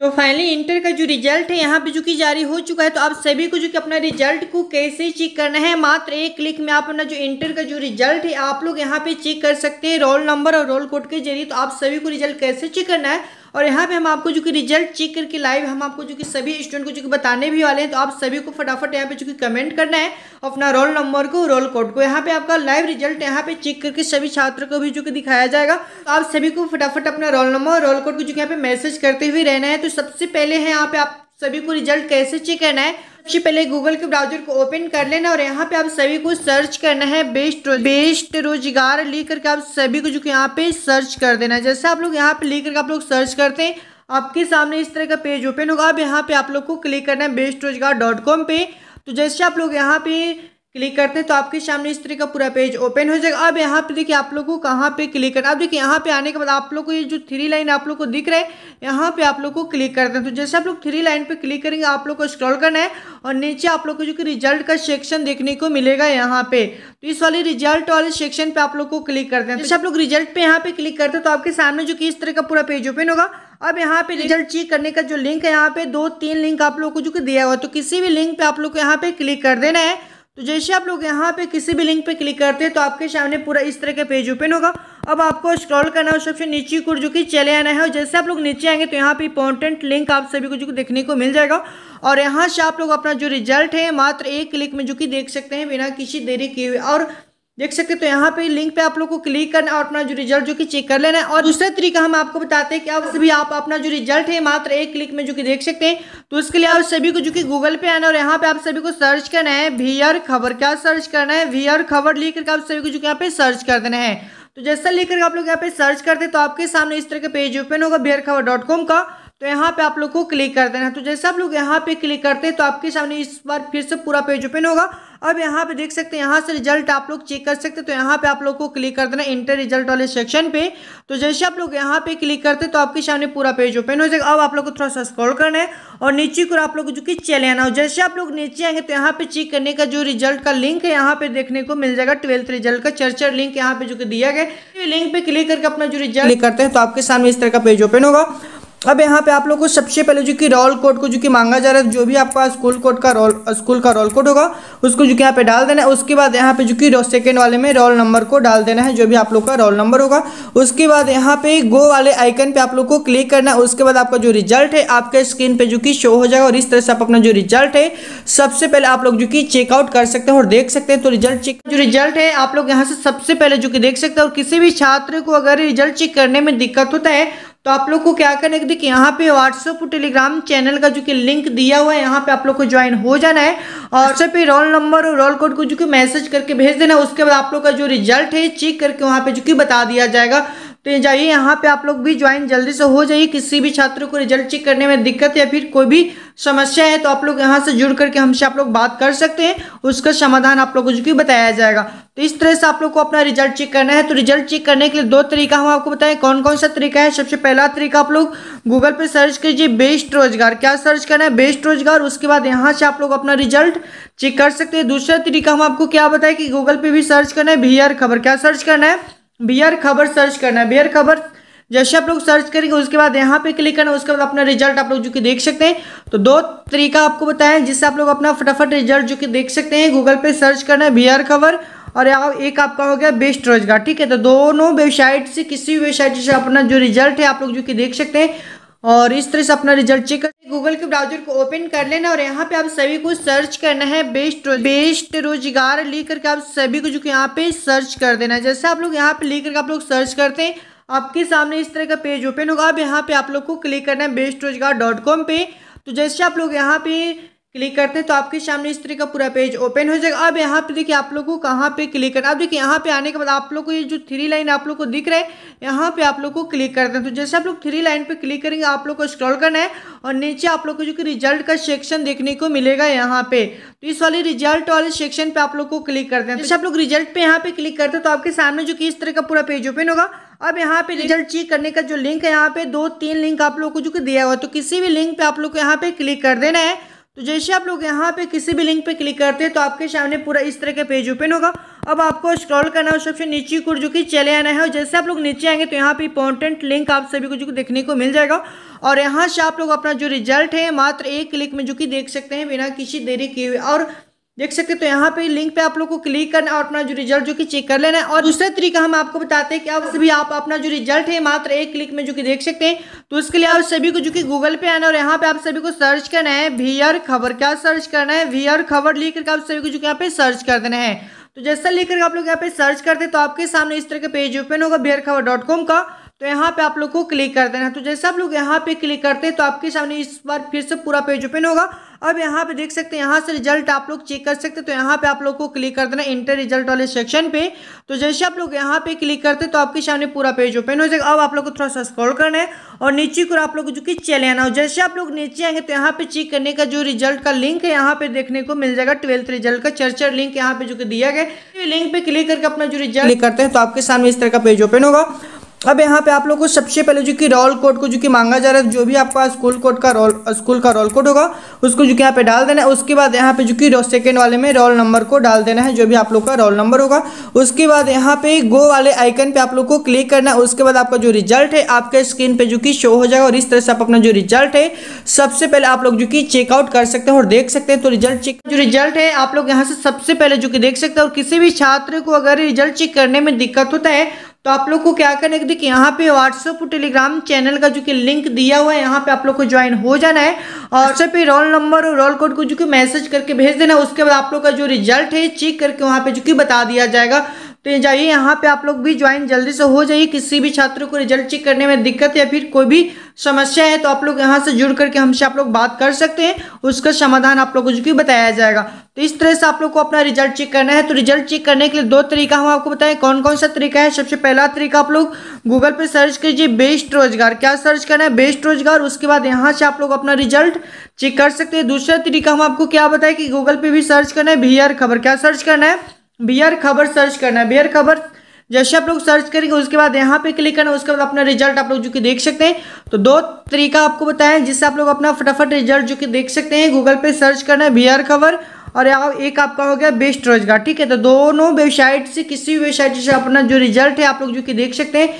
तो finally inter का जो रिज़ल्ट है, यहाँ पे जो कि जारी हो चुका है तो आप सभी को जो कि अपना रिज़ल्ट को कैसे चेक करना है, मात्र एक क्लिक में आप अपना जो इंटर का जो रिज़ल्ट है, आप लोग यहाँ पे चेक कर सकते हैं रोल नंबर और रोल कोड के ज़रिए तो आप सभी को रिज़ल्ट कैसे चेक करना है और यहाँ पे हम आपको जो कि रिज़ल्ट चेक करके लाइव हम आपको जो कि सभी स्टूडेंट को जो कि बताने भी वाले हैं तो आप सभी को फटाफट यहाँ पे जो कि कमेंट करना है अपना रोल नंबर को रोल कोड को। यहाँ पे आपका लाइव रिज़ल्ट यहाँ पे चेक करके सभी छात्रों को भी जो कि दिखाया जाएगा। तो आप सभी को फटाफट अपना रोल नंबर रोल कोड को जो कि यहाँ पे मैसेज करते हुए रहना है। तो सबसे पहले है यहाँ पे आप सभी को रिज़ल्ट कैसे चेक करना है? सबसे पहले गूगल के ब्राउज़र को ओपन कर लेना और यहाँ पे आप सभी को सर्च करना है बेस्ट बेस्ट रोज़गार लिख करके आप सभी को जो कि यहाँ पे सर्च कर देना है। जैसे आप लोग यहाँ पे लिख करके आप लोग सर्च करते हैं, आपके सामने इस तरह का पेज ओपन होगा। अब यहाँ पे आप लोग को क्लिक करना है बेस्ट रोज़गार डॉट कॉम पे। तो जैसे आप लोग यहाँ पे क्लिक करते हैं तो आपके सामने इस तरह का पूरा पेज ओपन हो जाएगा। अब यहाँ पे देखिए आप लोगों को कहाँ पे क्लिक करना अब देखिए यहाँ पे आने के बाद आप लोग को ये जो थ्री लाइन आप लोग को दिख रहा है, यहाँ पे आप लोग को क्लिक करते हैं। तो जैसे आप लोग थ्री लाइन पे क्लिक करेंगे, आप लोग को स्क्रॉल करना है और नीचे आप लोग को जो कि रिज़ल्ट का सेक्शन देखने को मिलेगा यहाँ पे। तो इस वाले रिज़ल्ट वाले सेक्शन पे आप लोग को क्लिक करते हैं। जैसे आप लोग रिज़ल्ट पे यहाँ पे क्लिक करते हैं तो आपके सामने जो कि इस तरह का पूरा पेज ओपन होगा। अब यहाँ पे रिज़ल्ट चेक करने का जो लिंक है, यहाँ पे दो तीन लिंक आप लोग को जो कि दिया हुआ है। तो किसी भी लिंक पे आप लोग को यहाँ पे क्लिक कर देना है। तो जैसे आप लोग यहाँ पे किसी भी लिंक पे क्लिक करते हैं तो आपके सामने पूरा इस तरह का पेज ओपन होगा। अब आपको स्क्रॉल करना है सबसे नीचे को जो कि चले आना है, और जैसे आप लोग नीचे आएँगे तो यहाँ पे इंपॉर्टेंट लिंक आप सभी को जो देखने को मिल जाएगा। और यहाँ से आप लोग अपना जो रिज़ल्ट है, मात्र एक क्लिक में जो कि देख सकते हैं, बिना किसी देरी किए और देख सकते हैं तो यहाँ पे लिंक पे आप लोग को क्लिक करना और अपना जो रिज़ल्ट जो कि चेक कर लेना है। और दूसरा तरीका हम आपको बताते हैं कि आप सभी आप अपना जो रिज़ल्ट है मात्र एक क्लिक में जो कि देख सकते हैं तो उसके लिए आप सभी को जो कि गूगल पे आना और यहाँ पे आप सभी को सर्च करना है वी खबर क्या सर्च करना है वी खबर लिख करके आप सभी को जो कि यहाँ पे सर्च कर देना है। तो जैसा लिख करके आप लोग यहाँ पे सर्च करते तो आपके सामने इस तरह का पेज ओपन होगा बिहार खबर डॉट कॉम का तो यहाँ पे आप लोग को क्लिक कर देना है। तो जैसे आप लोग यहाँ पे क्लिक करते हैं तो आपके सामने इस बार फिर से पूरा पेज ओपन होगा। अब यहाँ पे देख सकते हैं, यहाँ से रिज़ल्ट आप लोग चेक कर सकते हैं तो यहाँ पे आप लोग को क्लिक कर देना इंटर रिज़ल्ट वाले सेक्शन पे। तो जैसे आप लोग यहाँ पे क्लिक करते हैं तो आपके सामने पूरा पेज ओपन हो जाएगा। अब आप लोग को थोड़ा सा स्क्रॉल करना है और नीचे को आप लोग जो कि चले आना हो। जैसे आप लोग नीचे आएँगे तो यहाँ पे चेक करने का जो रिज़ल्ट का लिंक है, यहाँ पे देखने को मिल जाएगा ट्वेल्थ रिज़ल्ट का चर्चर लिंक यहाँ पे जो कि दिया गया लिंक पे क्लिक करके अपना जो रिज़ल्ट करते हैं तो आपके सामने इस तरह का पेज ओपन होगा। अब यहाँ पे आप लोग को सबसे पहले जो कि रोल कोड को जो कि मांगा जा रहा है, जो भी आपका स्कूल कोड का रोल स्कूल का रोल कोड होगा, उसको जो कि यहाँ पे डाल देना है। उसके बाद यहाँ पे जो कि सेकेंड वाले में रोल नंबर को डाल देना है, जो भी आप लोग का रोल नंबर होगा। उसके बाद यहाँ पे गो वाले आइकन पे आप लोग को क्लिक करना है। उसके बाद आपका जो रिज़ल्ट है, आपके स्क्रीन पर जो कि शो हो जाएगा और इस तरह से आप अपना जो रिज़ल्ट है, सबसे पहले आप लोग जो कि चेकआउट कर सकते हैं और देख सकते हैं। तो रिज़ल्ट चेक जो रिज़ल्ट है, आप लोग यहाँ से सबसे पहले जो कि देख सकते हैं और किसी भी छात्र को अगर रिज़ल्ट चेक करने में दिक्कत होता है तो आप लोग को क्या करना है? देखिए यहाँ पे व्हाट्सअप और टेलीग्राम चैनल का जो कि लिंक दिया हुआ है यहाँ पे आप लोग को ज्वाइन हो जाना है। और व्हाट्सएप पे रोल नंबर और रोल कोड को जो कि मैसेज करके भेज देना उसके बाद आप लोग का जो रिज़ल्ट है चेक करके वहाँ पे जो कि बता दिया जाएगा। तो जाइए, यहाँ पे आप लोग भी ज्वाइन जल्दी से हो जाइए, किसी भी छात्र को रिज़ल्ट चेक करने में दिक्कत या फिर कोई भी समस्या है तो आप लोग यहाँ से जुड़ करके हमसे आप लोग बात कर सकते हैं, उसका समाधान आप लोगों को बताया जाएगा। तो इस तरह से आप लोग को अपना रिज़ल्ट चेक करना है तो रिज़ल्ट चेक करने के लिए दो तरीका हम आपको बताएँ कौन कौन सा तरीका है? सबसे पहला तरीका आप लोग गूगल पे सर्च कीजिए बेस्ट रोज़गार। क्या सर्च करना है? बेस्ट रोज़गार, उसके बाद यहाँ से आप लोग अपना रिज़ल्ट चेक कर सकते हैं। दूसरा तरीका हम आपको क्या बताएँ कि गूगल पे भी सर्च करना है बी खबर। क्या सर्च करना है? बियर खबर सर्च करना है। बियर खबर, जैसे आप लोग सर्च करेंगे, उसके बाद यहाँ पे क्लिक करना उसके बाद अपना रिज़ल्ट आप लोग जो कि देख सकते हैं। तो दो तरीका आपको बताया जिससे आप लोग अपना फटाफट रिज़ल्ट जो कि देख सकते हैं गूगल पे सर्च करना है बियर खबर, और एक आपका हो गया बेस्ट रोज़गार, ठीक है? तो दोनों वेबसाइट से, किसी भी वेबसाइट से अपना जो रिज़ल्ट है, आप लोग जो कि देख सकते हैं। और इस तरह से अपना रिज़ल्ट चेक गूगल के ब्राउज़र को ओपन कर लेना और यहाँ पे आप सभी को सर्च करना है बेस्ट बेस्ट रोज़गार लिख करके आप सभी को जो कि यहाँ पे सर्च कर देना है। जैसे आप लोग यहाँ पे लिख करके आप लोग सर्च करते हैं, आपके सामने इस तरह का पेज ओपन होगा। अब यहाँ पे आप लोग को क्लिक करना है बेस्ट रोज़गार डॉट कॉम पे। तो जैसे आप लोग यहाँ पे क्लिक करते हैं तो आपके सामने इस तरह का पूरा पेज ओपन हो जाएगा। अब यहाँ पे देखिए आप लोगों को कहाँ पे क्लिक करना अब देखिए यहाँ पे आने के बाद आप लोग को ये जो थ्री लाइन आप लोग को दिख रहा है, यहाँ पे आप लोग को क्लिक करते हैं। तो जैसे आप लोग थ्री लाइन पे क्लिक करेंगे, आप लोग को स्क्रॉल करना है और नीचे आप लोग को जो कि रिज़ल्ट का सेक्शन देखने को मिलेगा यहाँ पे। तो इस वाले रिज़ल्ट वाले सेक्शन पे आप लोग को क्लिक करते हैं। जैसे आप लोग रिज़ल्ट पे यहाँ पे क्लिक करते हैं तो आपके सामने जो कि इस तरह का पूरा पेज ओपन होगा। अब यहाँ पे रिज़ल्ट चेक करने का जो लिंक है, यहाँ पे दो तीन लिंक आप लोग को जो कि दिया हुआ तो किसी भी लिंक पे आप लोग को यहाँ पे क्लिक कर देना है। तो जैसे आप लोग यहाँ पे किसी भी लिंक पे क्लिक करते हैं तो आपके सामने पूरा इस तरह का पेज ओपन होगा। अब आपको स्क्रॉल करना है सबसे नीचे को जो कि चले आना है, और जैसे आप लोग नीचे आएँगे तो यहाँ पे इंपॉर्टेंट लिंक आप सभी को जो देखने को मिल जाएगा। और यहाँ से आप लोग अपना जो रिज़ल्ट है, मात्र एक क्लिक में जो कि देख सकते हैं, बिना किसी देरी किए हुए। और देख सकते हैं तो यहाँ पे लिंक पे आप लोग को क्लिक करना और अपना जो रिज़ल्ट जो कि चेक कर लेना है। और दूसरा तरीका हम आपको बताते हैं कि आप सभी आप अपना जो रिज़ल्ट है मात्र एक क्लिक में जो कि देख सकते हैं तो उसके लिए आप सभी को जो कि गूगल पे आना और यहाँ पे आप सभी को सर्च करना है वी खबर क्या सर्च करना है वी खबर लिख करके आप सभी को जो कि यहाँ पे सर्च कर देना है। तो जैसा लिख करके आप लोग यहाँ पे सर्च करते तो आपके सामने इस तरह का पेज ओपन होगा बिहार खबर डॉट कॉम का। तो यहाँ पे आप लोग को क्लिक कर देना है। तो जैसे आप लोग यहाँ पे क्लिक करते हैं तो आपके सामने इस बार फिर से पूरा पेज ओपन होगा। अब यहाँ पे देख सकते हैं, यहाँ से रिज़ल्ट आप लोग चेक कर सकते हैं। तो यहाँ पे आप लोग को क्लिक कर देना इंटर रिज़ल्ट वाले सेक्शन पे। तो जैसे आप लोग यहाँ पे क्लिक करते तो आपके सामने पूरा पेज ओपन हो जाएगा। अब आप लोग को थोड़ा सा स्क्रॉल करना है और नीचे को आप लोग जो कि चले आना हो। जैसे आप लोग नीचे आएँगे तो यहाँ पे चेक करने का जो रिज़ल्ट का लिंक है, यहाँ पे देखने को मिल जाएगा। ट्वेल्थ रिज़ल्ट का चर्चर लिंक यहाँ पे जो कि दिया गया लिंक पे क्लिक करके अपना जो रिज़ल्ट करते हैं तो आपके सामने इस तरह का पेज ओपन होगा। अब यहाँ पे आप लोग को सबसे पहले जो कि रोल कोड को जो कि मांगा जा रहा है, जो भी आपका स्कूल कोड का रोल स्कूल का रोल कोड होगा, उसको जो कि यहाँ पे डाल देना है। उसके बाद यहाँ पे जो कि सेकेंड वाले में रोल नंबर को डाल देना है, जो भी आप लोग का रोल नंबर होगा। उसके बाद यहाँ पे गो वाले आइकन पे आप लोग को क्लिक करना है। उसके बाद आपका जो रिज़ल्ट है, आपके स्क्रीन पर जो कि शो हो जाएगा और इस तरह से आप अपना जो रिज़ल्ट है, सबसे पहले आप लोग जो कि चेकआउट कर सकते हैं और देख सकते हैं। तो रिज़ल्ट चेक जो रिज़ल्ट है, आप लोग यहाँ से सबसे पहले जो कि देख सकते हैं और किसी भी छात्र को अगर रिज़ल्ट चेक करने में दिक्कत होता है तो आप लोग को क्या करना है? देखिए यहाँ पे व्हाट्सअप और टेलीग्राम चैनल का जो कि लिंक दिया हुआ है यहाँ पे आप लोग को ज्वाइन हो जाना है। और सब पे रोल नंबर और रोल कोड को जो कि मैसेज करके भेज देना उसके बाद आप लोग का जो रिज़ल्ट है चेक करके वहाँ पे जो कि बता दिया जाएगा। तो जाइए, यहाँ पे आप लोग भी ज्वाइन जल्दी से हो जाइए। किसी भी छात्र को रिज़ल्ट चेक करने में दिक्कत या फिर कोई भी समस्या है तो आप लोग यहाँ से जुड़ करके हमसे आप लोग बात कर सकते हैं। उसका समाधान आप लोगों को बताया जाएगा। तो इस तरह से आप लोग को अपना रिज़ल्ट चेक करना है। तो रिज़ल्ट चेक करने के लिए दो तरीका हम आपको बताएँ। कौन कौन सा तरीका है? सबसे पहला तरीका आप लोग गूगल पे सर्च कीजिए बेस्ट रोज़गार। क्या सर्च करना है? बेस्ट रोज़गार। उसके बाद यहाँ से आप लोग अपना रिज़ल्ट चेक कर सकते हैं। दूसरा तरीका हम आपको क्या बताएँ कि गूगल पे भी सर्च करना है। बी खबर। क्या सर्च करना है? बियर खबर सर्च करना है। बियर खबर जैसे आप लोग सर्च करेंगे, उसके बाद यहाँ पे क्लिक करना उसके बाद अपना रिज़ल्ट आप लोग जो कि देख सकते हैं। तो दो तरीका आपको बताया जिससे आप लोग अपना फटाफट रिज़ल्ट जो कि देख सकते हैं गूगल पे सर्च करना है बियर खबर और एक आपका हो गया बेस्ट रोज़गार। ठीक है तो दोनों वेबसाइट से, किसी भी वेबसाइट से अपना जो रिज़ल्ट है, आप लोग जो कि देख सकते हैं।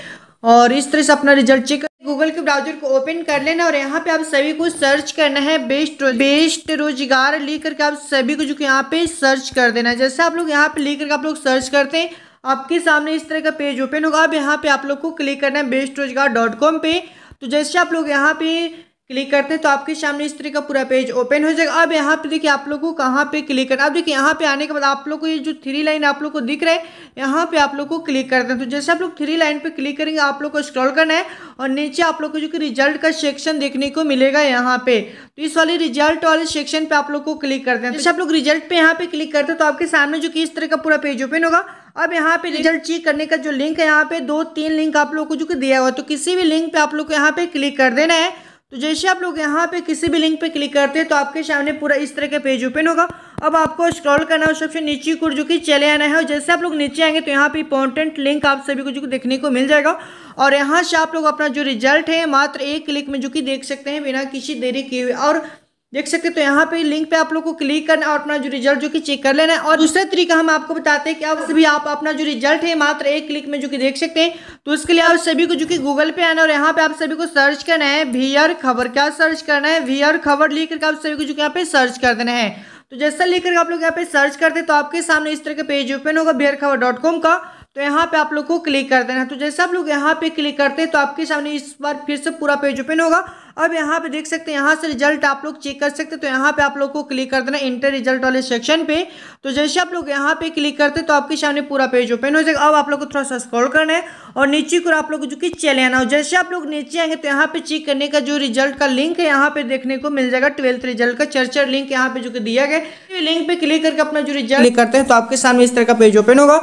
और इस तरह से अपना रिज़ल्ट चेक गूगल के ब्राउज़र को ओपन कर लेना और यहाँ पे आप सभी को सर्च करना है बेस्ट बेस्ट रोज़गार लिख करके आप सभी को जो कि यहाँ पे सर्च कर देना है। जैसे आप लोग यहाँ पे लिख करके आप लोग सर्च करते हैं, आपके सामने इस तरह का पेज ओपन होगा। अब यहाँ पे आप लोग को क्लिक करना है बेस्ट रोज़गार डॉट कॉम पे। तो जैसे आप लोग यहाँ पे क्लिक करते हैं तो आपके सामने इस तरह का पूरा पेज ओपन हो जाएगा। अब यहाँ पे देखिए आप लोग को कहाँ पे क्लिक करना अब देखिए यहाँ पे आने के बाद आप लोग को ये जो थ्री लाइन आप लोग को दिख रहा है, यहाँ पे आप लोग को क्लिक करते हैं तो जैसे आप लोग थ्री लाइन पे क्लिक करेंगे, आप लोग को स्क्रॉल करना है और नीचे आप लोग को जो कि रिज़ल्ट का सेक्शन देखने को मिलेगा यहाँ पे। तो इस वाले रिज़ल्ट वाले सेक्शन पे आप लोग को क्लिक करते हैं जैसे आप लोग रिज़ल्ट पे यहाँ पे क्लिक करते हैं तो आपके सामने जो कि इस तरह का पूरा पेज ओपन होगा। अब यहाँ पे रिज़ल्ट चेक करने का जो लिंक है, यहाँ पे दो तीन लिंक आप लोग को जो कि दिया हुआ तो किसी भी लिंक पे आप लोग को यहाँ पे क्लिक कर देना है। तो जैसे आप लोग यहाँ पे किसी भी लिंक पे क्लिक करते हैं तो आपके सामने पूरा इस तरह का पेज ओपन होगा। अब आपको स्क्रॉल करना है सबसे नीचे को जो कि चले आना है, और जैसे आप लोग नीचे आएँगे तो यहाँ पे इंपॉर्टेंट लिंक आप सभी को जो देखने को मिल जाएगा। और यहाँ से आप लोग अपना जो रिज़ल्ट है, मात्र एक क्लिक में जो कि देख सकते हैं, बिना किसी देरी किए हुए। और देख सकते तो यहाँ पे लिंक पे आप लोग को क्लिक करना और अपना जो रिज़ल्ट जो कि चेक कर लेना है। और दूसरा तरीका हम आपको बताते हैं कि अब सभी आप अपना जो रिज़ल्ट है मात्र एक क्लिक में जो कि देख सकते हैं तो उसके लिए आप सभी को जो कि गूगल पे आना और यहाँ पे आप सभी को सर्च करना है वी खबर क्या सर्च करना है? वी खबर लिख करके आप सभी को जो कि यहाँ पे सर्च कर देना है। तो जैसा लिख करके आप लोग यहाँ पे सर्च करते तो आपके सामने इस तरह का पेज ओपन होगा बियर खबर डॉट कॉम का। तो यहाँ पे आप लोग को क्लिक कर देना है। तो जैसे आप लोग यहाँ पे क्लिक करते हैं तो आपके सामने इस बार फिर से पूरा पेज ओपन होगा। अब यहाँ पे देख सकते हैं, यहाँ से रिज़ल्ट आप लोग चेक कर सकते हैं तो यहाँ पे आप लोग को क्लिक कर देना इंटर रिज़ल्ट वाले सेक्शन पे। तो जैसे आप लोग यहाँ पे क्लिक करते हैं तो आपके सामने पूरा पेज ओपन हो जाएगा। अब आप लोग को थोड़ा सा स्क्रॉल करना है, और नीचे को आप लोग जो कि चले आना हो। जैसे आप लोग नीचे आएँगे तो यहाँ पे चेक करने का जो रिज़ल्ट का लिंक है, यहाँ पे देखने को मिल जाएगा ट्वेल्थ रिज़ल्ट का। चर्चर लिंक यहाँ पे जो कि दिया गया लिंक पे क्लिक करके अपना जो रिज़ल्ट करते हैं तो आपके सामने इस तरह का पेज ओपन होगा।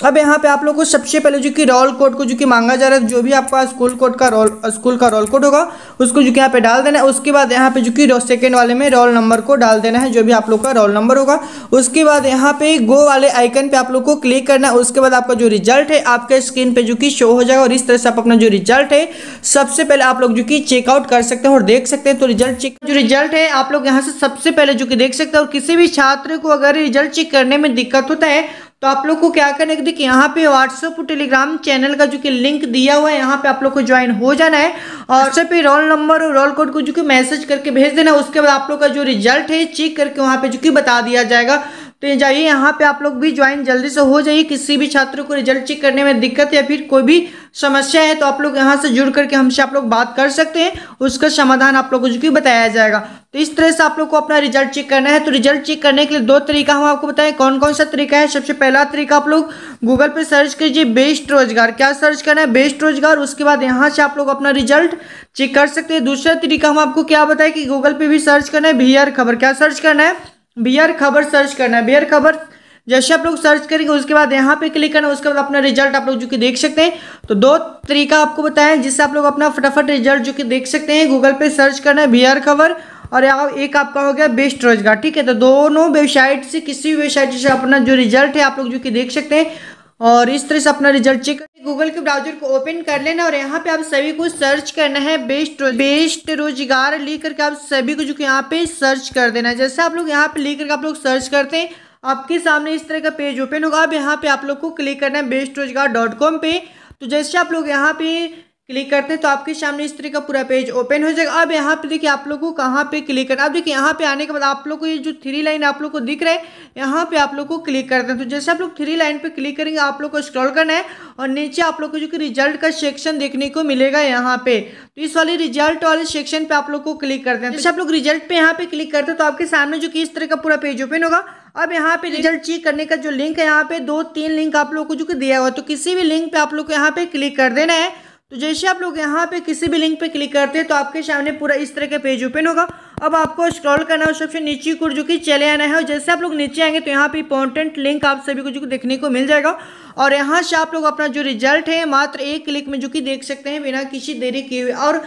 अब यहाँ पे आप लोग को सबसे पहले जो कि रोल कोड को जो कि मांगा जा रहा है, जो भी आपका स्कूल कोड का रोल स्कूल का रोल कोड होगा, उसको जो कि यहाँ पे डाल देना है। उसके बाद यहाँ पे जो कि सेकेंड वाले में रोल नंबर को डाल देना है, जो भी आप लोग का रोल नंबर होगा। उसके बाद यहाँ पे गो वाले आइकन पे आप लोग को क्लिक करना है। उसके बाद आपका जो रिज़ल्ट है, आपके स्क्रीन पर जो कि शो हो जाएगा और इस तरह से आप अपना जो रिज़ल्ट है, सबसे पहले आप लोग जो कि चेकआउट कर सकते हैं और देख सकते हैं। तो रिज़ल्ट चेक जो रिज़ल्ट है, आप लोग यहाँ से सबसे पहले जो कि देख सकते हैं और किसी भी छात्र को अगर रिज़ल्ट चेक करने में दिक्कत होता है तो आप लोग को क्या करना है देखिए, यहाँ पे व्हाट्सअप और टेलीग्राम चैनल का जो कि लिंक दिया हुआ है, यहाँ पे आप लोग को ज्वाइन हो जाना है। और सबसे पे रोल नंबर और रोल कोड को जो कि मैसेज करके भेज देना, उसके बाद आप लोग का जो रिज़ल्ट है चेक करके वहाँ पे जो कि बता दिया जाएगा। तो जाइए, यहाँ पे आप लोग भी ज्वाइन जल्दी से हो जाइए। किसी भी छात्र को रिज़ल्ट चेक करने में दिक्कत या फिर कोई भी समस्या है तो आप लोग यहाँ से जुड़ करके हमसे आप लोग बात कर सकते हैं। उसका समाधान आप लोगों को बताया जाएगा। तो इस तरह से आप लोग को अपना रिज़ल्ट चेक करना है। तो रिज़ल्ट चेक करने के लिए दो तरीका हम आपको बताएँ। कौन कौन सा तरीका है? सबसे पहला तरीका आप लोग गूगल पे सर्च कीजिए बेस्ट रोज़गार। क्या सर्च करना है? बेस्ट रोज़गार। उसके बाद यहाँ से आप लोग अपना रिज़ल्ट चेक कर सकते हैं। दूसरा तरीका हम आपको क्या बताएँ कि गूगल पे भी सर्च करना है। बी खबर। क्या सर्च करना है? बियर खबर सर्च करना है। बियर खबर जैसे आप लोग सर्च करेंगे, उसके बाद यहाँ पे क्लिक करना उसके बाद अपना रिज़ल्ट आप लोग जो कि देख सकते हैं। तो दो तरीका आपको बताया जिससे आप लोग अपना फटाफट रिज़ल्ट जो कि देख सकते हैं। गूगल पे सर्च करना है बियर खबर और एक आपका हो गया बेस्ट रोज़गार, ठीक है? तो दोनों वेबसाइट से, किसी भी वेबसाइट से अपना जो रिज़ल्ट है आप लोग जो कि देख सकते हैं। और इस तरह से अपना रिज़ल्ट चेक गूगल के ब्राउज़र को ओपन कर लेना और यहाँ पे आप सभी को सर्च करना है बेस्ट बेस्ट रोज़गार लिख करके आप सभी को जो कि यहाँ पे सर्च कर देना है। जैसे आप लोग यहाँ पे लिख करके आप लोग सर्च करते हैं, आपके सामने इस तरह का पेज ओपन होगा। अब यहाँ पे आप लोग को क्लिक करना है बेस्ट रोज़गार डॉट कॉम पे। तो जैसे आप लोग यहाँ पे क्लिक करते हैं तो आपके सामने इस तरह का पूरा पेज ओपन हो जाएगा। अब यहाँ पे देखिए आप लोग को कहाँ पे क्लिक करना अब देखिए यहाँ पे आने के बाद आप लोग को ये जो थ्री लाइन आप लोग को दिख रहा है, यहाँ पे आप लोग को क्लिक करते हैं तो जैसे आप लोग थ्री लाइन पे क्लिक करेंगे, आप लोग को स्क्रॉल करना है और नीचे आप लोग को जो कि रिज़ल्ट का सेक्शन देखने को मिलेगा यहाँ पे। तो इस वाले रिज़ल्ट वाले सेक्शन पे आप लोग को क्लिक करते हैं जैसे आप लोग रिज़ल्ट पे यहाँ पे क्लिक करते हैं तो आपके सामने जो कि इस तरह का पूरा पेज ओपन होगा। अब यहाँ पे रिज़ल्ट चेक करने का जो लिंक है, यहाँ पे दो तीन लिंक आप लोग को जो कि दिया हुआ तो किसी भी लिंक पे आप लोग को यहाँ पे क्लिक कर देना है। तो जैसे आप लोग यहाँ पे किसी भी लिंक पे क्लिक करते हैं तो आपके सामने पूरा इस तरह का पेज ओपन होगा। अब आपको स्क्रॉल करना है, सबसे नीचे को जो कि चले आना है, और जैसे आप लोग नीचे आएँगे तो यहाँ पे इंपॉर्टेंट लिंक आप सभी को जो देखने को मिल जाएगा। और यहाँ से आप लोग अपना जो रिज़ल्ट है, मात्र एक क्लिक में जो कि देख सकते हैं, बिना किसी देरी किए और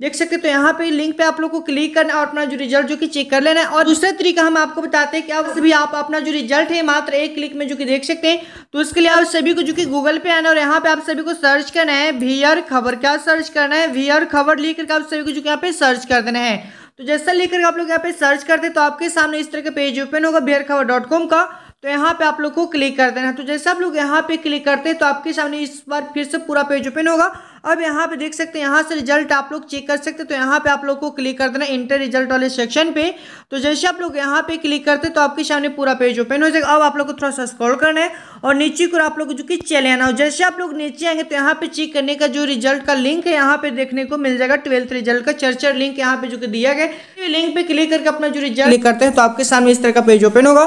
देख सकते हैं तो यहाँ पे लिंक पे आप लोग को क्लिक करना और अपना जो रिज़ल्ट जो कि चेक कर लेना है। और दूसरा तरीका हम आपको बताते हैं कि आप सभी आप अपना जो रिज़ल्ट है, मात्र एक क्लिक में जो कि देख सकते हैं तो उसके लिए आप सभी को जो कि गूगल पे आना और यहाँ पे आप सभी को सर्च करना है वी खबर क्या सर्च करना है वी खबर लिख करके आप सभी को जो कि यहाँ पे सर्च कर देना है। तो जैसा लेकर आप लोग यहाँ पे सर्च करते तो आपके सामने इस तरह का पेज ओपन होगा बियर खबर का। तो यहाँ पे आप लोग को क्लिक कर देना है। तो जैसे आप लोग यहाँ पे क्लिक करते हैं तो आपके सामने इस बार फिर से पूरा पेज ओपन होगा। अब यहाँ पे देख सकते हैं, यहाँ से रिज़ल्ट आप लोग चेक कर सकते हैं। तो यहाँ पे आप लोग को क्लिक कर देना इंटर रिज़ल्ट वाले सेक्शन पे। तो जैसे आप लोग यहाँ पे क्लिक करते तो आपके सामने पूरा पेज ओपन हो जाएगा। अब आप लोग को थोड़ा सा स्क्रॉल करना है और नीचे को आप लोग जो कि चले आना हो जैसे आप लोग नीचे आएँगे तो यहाँ पे चेक करने का जो रिज़ल्ट का लिंक है, यहाँ पे देखने को मिल जाएगा। ट्वेल्थ रिज़ल्ट का चर्चर लिंक यहाँ पे जो कि दिया गया लिंक पे क्लिक करके अपना जो रिज़ल्ट करते हैं तो आपके सामने इस तरह का पेज ओपन होगा।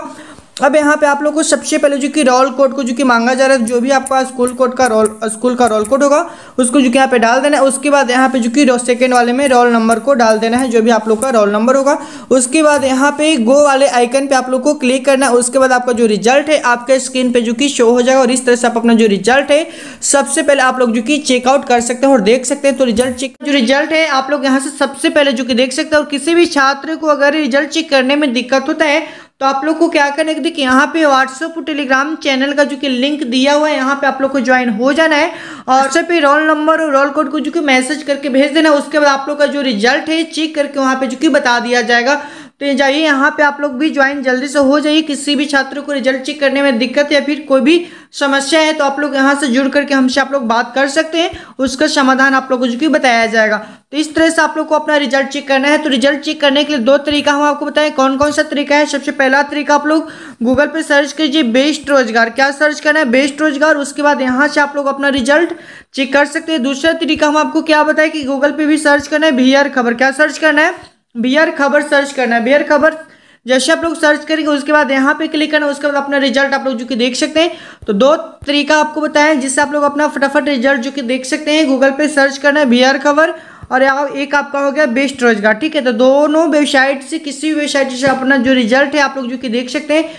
अब यहाँ पे आप लोग को सबसे पहले जो कि रोल कोड को जो कि मांगा जा रहा है, जो भी आपका स्कूल कोड का रोल स्कूल का रोल कोड होगा, उसको जो कि यहाँ पे डाल देना है। उसके बाद यहाँ पे जो कि सेकेंड वाले में रोल नंबर को डाल देना है, जो भी आप लोग का रोल नंबर होगा। उसके बाद यहाँ पे गो वाले आइकन पे आप लोग को क्लिक करना है। उसके बाद आपका जो रिज़ल्ट है, आपके स्क्रीन पर जो कि शो हो जाएगा और इस तरह से आप अपना जो रिज़ल्ट है, सबसे पहले आप लोग जो कि चेकआउट कर सकते हैं और देख सकते हैं। तो रिज़ल्ट चेक जो रिज़ल्ट है, आप लोग यहाँ से सबसे पहले जो कि देख सकते हैं और किसी भी छात्र को अगर रिज़ल्ट चेक करने में दिक्कत होता है तो आप लोग को क्या करना है देखिए यहाँ पे व्हाट्सअप और टेलीग्राम चैनल का जो कि लिंक दिया हुआ है यहाँ पे आप लोग को ज्वाइन हो जाना है। और सब पे रोल नंबर और रोल कोड को जो कि मैसेज करके भेज देना उसके बाद आप लोग का जो रिज़ल्ट है चेक करके वहाँ पे जो कि बता दिया जाएगा। तो जाइए, यहाँ पे आप लोग भी ज्वाइन जल्दी से हो जाइए। किसी भी छात्र को रिज़ल्ट चेक करने में दिक्कत या फिर कोई भी समस्या है तो आप लोग यहाँ से जुड़ करके हमसे आप लोग बात कर सकते हैं। उसका समाधान आप लोगों को बताया जाएगा। तो इस तरह से आप लोग को अपना रिज़ल्ट चेक करना है। तो रिज़ल्ट चेक करने के लिए दो तरीका हम आपको बताएँ। कौन कौन सा तरीका है? सबसे पहला तरीका आप लोग गूगल पे सर्च कीजिए बेस्ट रोज़गार। क्या सर्च करना है? बेस्ट रोज़गार। उसके बाद यहाँ से आप लोग अपना रिज़ल्ट चेक कर सकते हैं। दूसरा तरीका हम आपको क्या बताएँ कि गूगल पे भी सर्च करना है। बी खबर। क्या सर्च करना है? बियर खबर सर्च करना है। बियर खबर, जैसे आप लोग सर्च करेंगे, उसके बाद यहाँ पे क्लिक करना, उसके बाद अपना रिज़ल्ट आप लोग जो कि देख सकते हैं। तो दो तरीका आपको बताया जिससे आप लोग अपना फटाफट रिज़ल्ट जो कि देख सकते हैं। गूगल पे सर्च करना है बियर खबर, और एक आपका हो गया बेस्ट रोज़गार, ठीक है? तो दोनों वेबसाइट से, किसी भी वेबसाइट से अपना जो रिज़ल्ट है, आप लोग जो कि देख सकते हैं।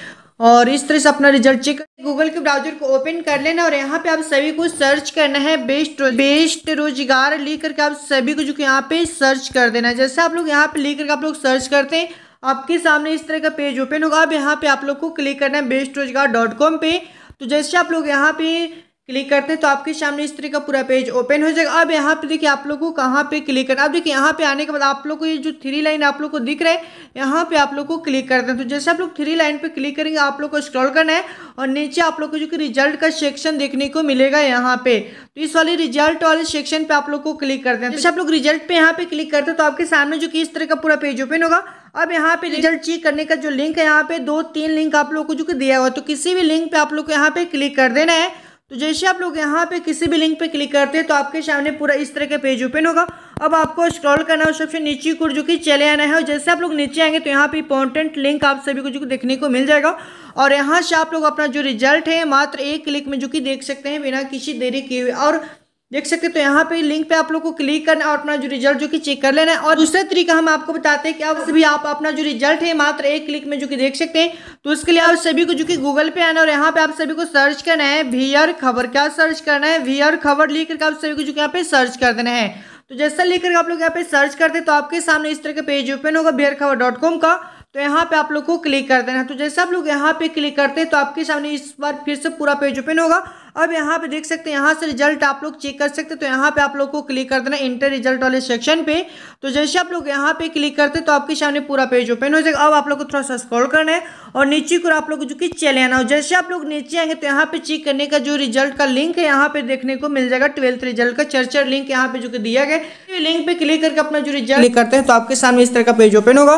और इस तरह से अपना रिज़ल्ट चेक गूगल के ब्राउज़र को ओपन कर लेना और यहाँ पे आप सभी को सर्च करना है बेस्ट बेस्ट रोज़गार लिख करके आप सभी को जो कि यहाँ पे सर्च कर देना है। जैसे आप लोग यहाँ पे लिख करके आप लोग सर्च करते हैं, आपके सामने इस तरह का पेज ओपन होगा। अब यहाँ पे आप लोग को क्लिक करना है बेस्ट रोज़गार डॉट कॉम पे। तो जैसे आप लोग यहाँ पे क्लिक करते हैं तो आपके सामने इस तरह का पूरा पेज ओपन हो जाएगा। अब यहाँ पे देखिए आप लोग को कहाँ पे क्लिक करना अब देखिए यहाँ पे आने के बाद आप लोग को ये जो थ्री लाइन आप लोग को दिख रहा है, यहाँ पे आप लोग को क्लिक करते हैं। तो जैसे आप लोग थ्री लाइन पे क्लिक करेंगे, आप लोग को स्क्रॉल करना है और नीचे आप लोग को जो कि रिज़ल्ट का सेक्शन देखने को मिलेगा यहाँ पे। तो इस वाले रिज़ल्ट वाले सेक्शन पे आप लोग को क्लिक करते हैं। जैसे आप लोग रिज़ल्ट पे यहाँ पे क्लिक करते हैं तो आपके सामने जो कि इस तरह का पूरा पेज ओपन होगा। अब यहाँ पे रिज़ल्ट चेक करने का जो लिंक है, यहाँ पे दो तीन लिंक आप लोग को जो कि दिया हुआ तो किसी भी लिंक पे आप लोग को यहाँ पे क्लिक कर देना है। तो जैसे आप लोग यहाँ पे किसी भी लिंक पे क्लिक करते हैं तो आपके सामने पूरा इस तरह का पेज ओपन होगा। अब आपको स्क्रॉल करना है सबसे नीचे को जो कि चले आना है, और जैसे आप लोग नीचे आएँगे तो यहाँ पे इंपॉर्टेंट लिंक आप सभी को जो देखने को मिल जाएगा। और यहाँ से आप लोग अपना जो रिज़ल्ट है, मात्र एक क्लिक में जो कि देख सकते हैं, बिना किसी देरी किए हुए। और देख सकते हैं तो यहाँ पे लिंक पे आप लोग को क्लिक करना और अपना जो रिज़ल्ट जो कि चेक कर लेना है। और दूसरा तरीका हम आपको बताते हैं कि आप सभी आप अपना जो रिज़ल्ट है, मात्र एक क्लिक में जो कि देख सकते हैं तो उसके लिए आप सभी को जो कि गूगल पे आना और यहाँ पे आप सभी को सर्च करना है वी खबर क्या सर्च करना है? वी खबर लिख करके आप सभी को जो कि यहाँ पे सर्च कर देना है। तो जैसा लिख करके आप लोग यहाँ पे सर्च करते तो आपके सामने इस तरह का पेज ओपन होगा बिहार खबर डॉट कॉम का। तो यहाँ पे आप लोग को क्लिक कर देना है। तो जैसे आप लोग यहाँ पे क्लिक करते हैं तो आपके सामने इस बार फिर से पूरा पेज ओपन होगा। अब यहाँ पे देख सकते हैं, यहाँ से रिज़ल्ट आप लोग चेक कर सकते हैं। तो यहाँ पे आप लोग को क्लिक कर देना इंटर रिज़ल्ट वाले सेक्शन पे। तो जैसे आप लोग यहाँ पे क्लिक करते हैं तो आपके सामने पूरा पेज ओपन हो जाएगा। अब आप लोग को थोड़ा सा स्क्रॉल करना है और नीचे को आप लोग जो कि चले आना हो। जैसे आप लोग नीचे आएँगे तो यहाँ पे चेक करने का जो रिज़ल्ट का लिंक है, यहाँ पे देखने को मिल जाएगा। ट्वेल्थ रिज़ल्ट का चर्चर लिंक यहाँ पे जो कि दिया गया लिंक पे क्लिक करके अपना जो रिज़ल्ट करते हैं तो आपके सामने इस तरह का पेज ओपन होगा।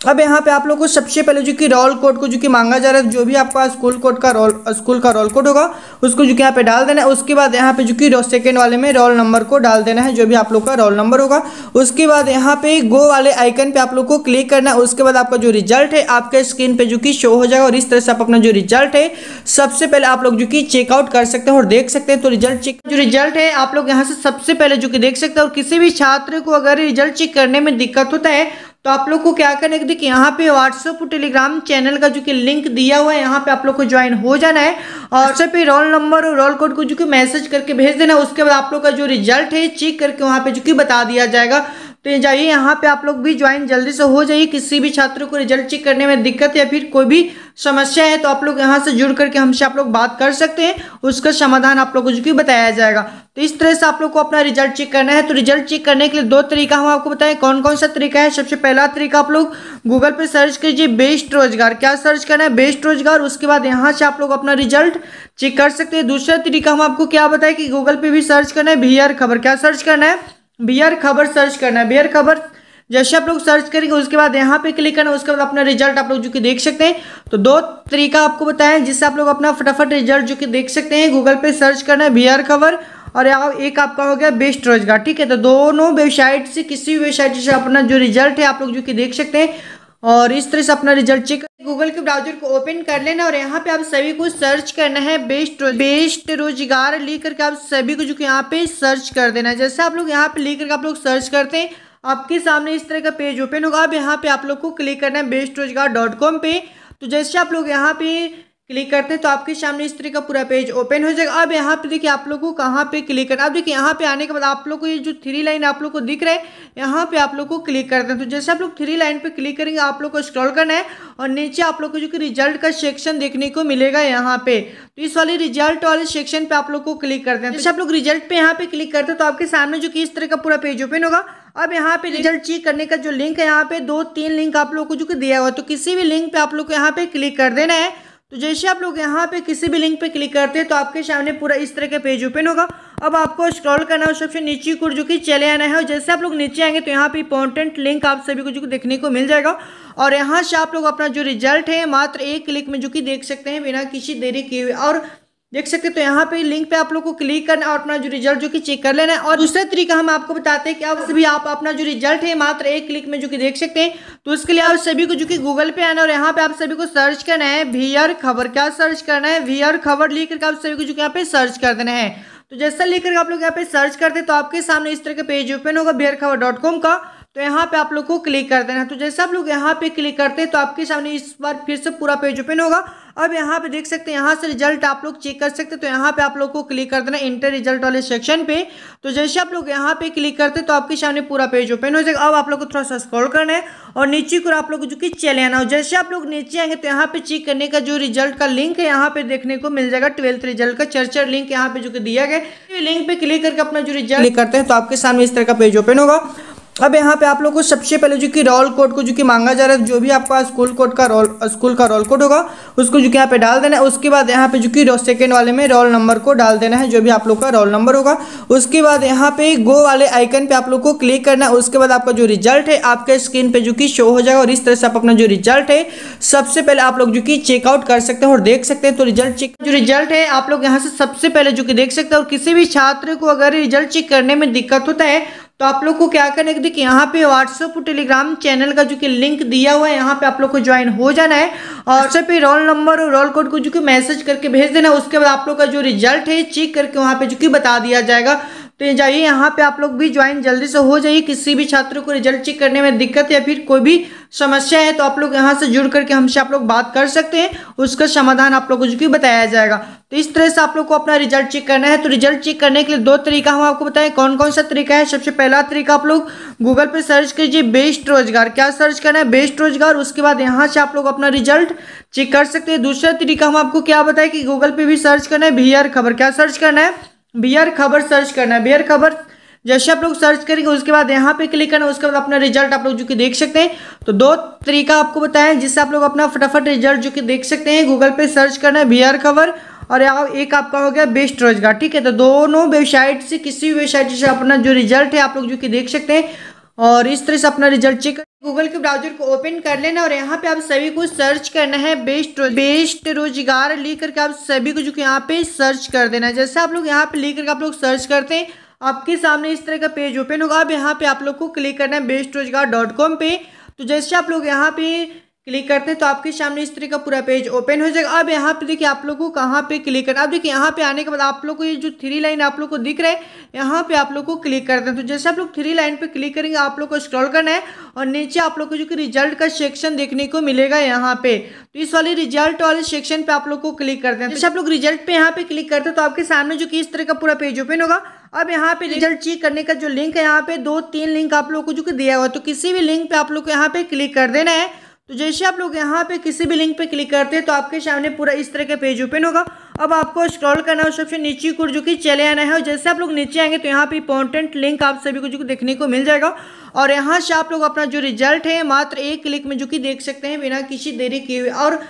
अब यहाँ पे आप लोग को सबसे पहले जो कि रोल कोड को जो कि मांगा जा रहा है, जो भी आपका स्कूल कोड का रोल स्कूल का रोल कोड होगा, उसको जो कि यहाँ पे डाल देना है। उसके बाद यहाँ पे जो कि सेकेंड वाले में रोल नंबर को डाल देना है, जो भी आप लोग का रोल नंबर होगा। उसके बाद यहाँ पे गो वाले आइकन पे आप लोग को क्लिक करना है। उसके बाद आपका जो रिज़ल्ट है, आपके स्क्रीन पर जो कि शो हो जाएगा और इस तरह से आप अपना जो रिज़ल्ट है, सबसे पहले आप लोग जो कि चेकआउट कर सकते हैं और देख सकते हैं। तो रिज़ल्ट चेक जो रिज़ल्ट है, आप लोग यहाँ से सबसे पहले जो कि देख सकते हैं और किसी भी छात्र को अगर रिज़ल्ट चेक करने में दिक्कत होता है तो आप लोग को क्या करना है? देखिए यहाँ पे व्हाट्सअप और टेलीग्राम चैनल का जो कि लिंक दिया हुआ है यहाँ पे आप लोग को ज्वाइन हो जाना है। और सब पे रोल नंबर और रोल कोड को जो कि मैसेज करके भेज देना उसके बाद आप लोग का जो रिज़ल्ट है चेक करके वहाँ पे जो कि बता दिया जाएगा। तो जाइए, यहाँ पे आप लोग भी ज्वाइन जल्दी से हो जाइए। किसी भी छात्र को रिज़ल्ट चेक करने में दिक्कत या फिर कोई भी समस्या है तो आप लोग यहाँ से जुड़ करके हमसे आप लोग बात कर सकते हैं। उसका समाधान आप लोगों को बताया जाएगा। तो इस तरह से आप लोग को अपना रिज़ल्ट चेक करना है। तो रिज़ल्ट चेक करने के लिए दो तरीका हम आपको बताएँ। कौन कौन सा तरीका है? सबसे पहला तरीका आप लोग गूगल पे सर्च कीजिए बेस्ट रोज़गार। क्या सर्च करना है? बेस्ट रोज़गार। उसके बाद यहाँ से आप लोग अपना रिज़ल्ट चेक कर सकते हैं। दूसरा तरीका हम आपको क्या बताएँ कि गूगल पे भी सर्च करना है। बी खबर। क्या सर्च करना है? बियर खबर सर्च करना है, बियर खबर। जैसे आप लोग सर्च करेंगे, उसके बाद यहाँ पे क्लिक करना उसके बाद अपना रिज़ल्ट आप लोग जो कि देख सकते हैं। तो दो तरीका आपको बताया जिससे आप लोग अपना फटाफट रिज़ल्ट जो कि देख सकते हैं गूगल पे सर्च करना है, बियर खबर। और एक आपका हो गया बेस्ट रोज़गार, ठीक है? तो दोनों वेबसाइट से, किसी भी वेबसाइट से अपना जो रिज़ल्ट है, आप लोग जो कि देख सकते हैं। और इस तरह से अपना रिज़ल्ट चेक गूगल के ब्राउज़र को ओपन कर लेना और यहाँ पे आप सभी को सर्च करना है बेस्ट बेस्ट रोज़गार लिख करके आप सभी को जो कि यहाँ पे सर्च कर देना है। जैसे आप लोग यहाँ पे लिख करके आप लोग सर्च करते हैं, आपके सामने इस तरह का पेज ओपन होगा। अब यहाँ पे आप लोग को क्लिक करना है बेस्ट रोज़गार डॉट कॉम पे। तो जैसे आप लोग यहाँ पे क्लिक करते हैं तो आपके सामने इस तरह का पूरा पेज ओपन हो जाएगा। अब यहाँ पे देखिए आप लोग को कहाँ पे क्लिक करना अब देखिए यहाँ पे आने के बाद आप लोग को ये जो थ्री लाइन आप लोग को दिख रहा है, यहाँ पे आप लोग को क्लिक करते हैं तो जैसे आप लोग थ्री लाइन पे क्लिक करेंगे, आप लोग को स्क्रॉल करना है और नीचे आप लोग को जो कि रिज़ल्ट का सेक्शन देखने को मिलेगा यहाँ पे। तो इस वाले रिज़ल्ट वाले सेक्शन पे आप लोग को क्लिक करते हैं जैसे आप लोग रिज़ल्ट पे यहाँ पे क्लिक करते हैं तो आपके सामने जो कि इस तरह का पूरा पेज ओपन होगा। अब यहाँ पे रिज़ल्ट चेक करने का जो लिंक है, यहाँ पे दो तीन लिंक आप लोग को जो कि दिया हुआ तो किसी भी लिंक पे आप लोग को यहाँ पे क्लिक कर देना है। तो जैसे आप लोग यहाँ पे किसी भी लिंक पे क्लिक करते हैं तो आपके सामने पूरा इस तरह का पेज ओपन होगा। अब आपको स्क्रॉल करना है सबसे नीचे को जो कि चले आना है, और जैसे आप लोग नीचे आएँगे तो यहाँ पे इंपॉर्टेंट लिंक आप सभी को जो देखने को मिल जाएगा। और यहाँ से आप लोग अपना जो रिज़ल्ट है, मात्र एक क्लिक में जो कि देख सकते हैं, बिना किसी देरी किए और देख सकते तो यहाँ पे लिंक पे आप लोग को क्लिक करना और अपना जो रिज़ल्ट जो कि चेक कर लेना है। और दूसरा तरीका हम आपको बताते हैं कि अब सभी आप अपना जो रिज़ल्ट है मात्र एक क्लिक में जो कि देख सकते हैं तो उसके लिए आप सभी को जो कि गूगल पे आना और यहाँ पे आप सभी को सर्च करना है वी खबर क्या सर्च करना है? वी खबर लिख करके आप सभी को जो कि यहाँ पे सर्च कर देना है। तो जैसा लिख करके आप लोग यहाँ पे सर्च करते तो आपके सामने इस तरह का पेज ओपन होगा बियर खबर का। तो यहाँ पे आप लोग को क्लिक कर देना है। तो जैसे आप लोग यहाँ पे क्लिक करते हैं तो आपके सामने इस बार फिर से पूरा पेज ओपन होगा। अब यहाँ पे देख सकते हैं, यहाँ से रिज़ल्ट आप लोग चेक कर सकते हैं। तो यहाँ पे आप लोग को क्लिक कर देना इंटर रिज़ल्ट वाले सेक्शन पे। तो जैसे आप लोग यहाँ पे क्लिक करते तो आपके सामने पूरा पेज ओपन हो जाएगा। अब आप लोग को थोड़ा सा स्क्रॉल करना है और नीचे को आप लोग जो कि चले आना हो। जैसे आप लोग नीचे आएँगे तो यहाँ पे चेक करने का जो रिज़ल्ट का लिंक है, यहाँ पे देखने को मिल जाएगा ट्वेल्थ रिज़ल्ट का। चर्चर लिंक यहाँ पे जो कि दिया गया लिंक पे क्लिक करके अपना जो रिज़ल्ट करते हैं तो आपके सामने इस तरह का पेज ओपन होगा। अब यहाँ पे आप लोग को सबसे पहले जो कि रोल कोड को जो कि मांगा जा रहा है, जो भी आपका स्कूल कोड का रोल स्कूल का रोल कोड होगा, उसको जो कि यहाँ पे डाल देना है। उसके बाद यहाँ पे जो कि सेकेंड वाले में रोल नंबर को डाल देना है, जो भी आप लोग का रोल नंबर होगा। उसके बाद यहाँ पे गो वाले आइकन पे आप लोग को क्लिक करना है। उसके बाद आपका जो रिज़ल्ट है, आपके स्क्रीन पर जो कि शो हो जाएगा और इस तरह से आप अपना जो रिज़ल्ट है, सबसे पहले आप लोग जो कि चेकआउट कर सकते हैं और देख सकते हैं। तो रिज़ल्ट चेक जो रिज़ल्ट है, आप लोग यहाँ से सबसे पहले जो कि देख सकते हैं और किसी भी छात्र को अगर रिज़ल्ट चेक करने में दिक्कत होता है तो आप लोग को क्या करना है देखिए, यहाँ पे व्हाट्सअप और टेलीग्राम चैनल का जो कि लिंक दिया हुआ है, यहाँ पे आप लोग को ज्वाइन हो जाना है। और सब पे रोल नंबर और रोल कोड को जो कि मैसेज करके भेज देना, उसके बाद आप लोग का जो रिज़ल्ट है चेक करके वहाँ पे जो कि बता दिया जाएगा। तो जाइए, यहाँ पे आप लोग भी ज्वाइन जल्दी से हो जाइए, किसी भी छात्र को रिज़ल्ट चेक करने में दिक्कत या फिर कोई भी समस्या है तो आप लोग यहाँ से जुड़ करके हमसे आप लोग बात कर सकते हैं, उसका समाधान आप लोगों को बताया जाएगा। तो इस तरह से आप लोग को अपना रिज़ल्ट चेक करना है तो रिज़ल्ट चेक करने के लिए दो तरीका हम आपको बताएँ कौन कौन सा तरीका है? सबसे पहला तरीका आप लोग गूगल पे सर्च कीजिए बेस्ट रोज़गार। क्या सर्च करना है? बेस्ट रोज़गार, उसके बाद यहाँ से आप लोग अपना रिज़ल्ट चेक कर सकते हैं। दूसरा तरीका हम आपको क्या बताएँ कि गूगल पे भी सर्च करना है बी खबर। क्या सर्च करना है? बियर खबर सर्च करना है, बियर खबर। जैसे आप लोग सर्च करेंगे, उसके बाद यहाँ पे क्लिक करना, उसके बाद अपना रिज़ल्ट आप लोग जो कि देख सकते हैं। तो दो तरीका आपको बताया जिससे आप लोग अपना फटाफट रिज़ल्ट जो कि देख सकते हैं। गूगल पे सर्च करना है, बियर खबर, और एक आपका हो गया बेस्ट रोज़गार, ठीक है? तो दोनों वेबसाइट से, किसी भी वेबसाइट से अपना जो रिज़ल्ट है, आप लोग जो कि देख सकते हैं। और इस तरह से अपना रिज़ल्ट चेक गूगल के ब्राउज़र को ओपन कर लेना और यहाँ पे आप सभी को सर्च करना है बेस्ट बेस्ट रोज़गार लिख करके आप सभी को जो कि यहाँ पे सर्च कर देना जैसे आप लोग यहाँ पे लिख करके आप लोग सर्च करते हैं, आपके सामने इस तरह का पेज ओपन होगा। अब यहाँ पे आप लोग को क्लिक करना है बेस्ट रोज़गार डॉट कॉम पे। तो जैसे आप लोग यहाँ पे क्लिक करते हैं तो आपके सामने इस तरह का पूरा पेज ओपन हो जाएगा। अब यहाँ पे देखिए आप लोग को कहाँ पे क्लिक करना अब देखिए यहाँ पे आने के बाद आप लोग को ये जो थ्री लाइन आप लोग को दिख रहा है, यहाँ पे आप लोग को क्लिक करते हैं तो जैसे आप लोग थ्री लाइन पे क्लिक करेंगे, आप लोग को स्क्रॉल करना है और नीचे आप लोग को जो कि रिज़ल्ट का सेक्शन देखने को मिलेगा यहाँ पे। तो इस वाले रिज़ल्ट वाले सेक्शन पे आप लोग को क्लिक करते हैं जैसे आप लोग रिज़ल्ट पे यहाँ पे क्लिक करते हैं तो आपके सामने जो कि इस तरह का पूरा पेज ओपन होगा। अब यहाँ पे रिज़ल्ट चेक करने का जो लिंक है, यहाँ पे दो तीन लिंक आप लोग को जो कि दिया हुआ तो किसी भी लिंक पे आप लोग को यहाँ पे क्लिक कर देना है। तो जैसे आप लोग यहाँ पे किसी भी लिंक पे क्लिक करते हैं तो आपके सामने पूरा इस तरह का पेज ओपन होगा। अब आपको स्क्रॉल करना है, सबसे नीचे को जो कि चले आना है, और जैसे आप लोग नीचे आएँगे तो यहाँ पे इंपॉर्टेंट लिंक आप सभी को जो देखने को मिल जाएगा। और यहाँ से आप लोग अपना जो रिज़ल्ट है, मात्र एक क्लिक में जो कि देख सकते हैं, बिना किसी देरी किए और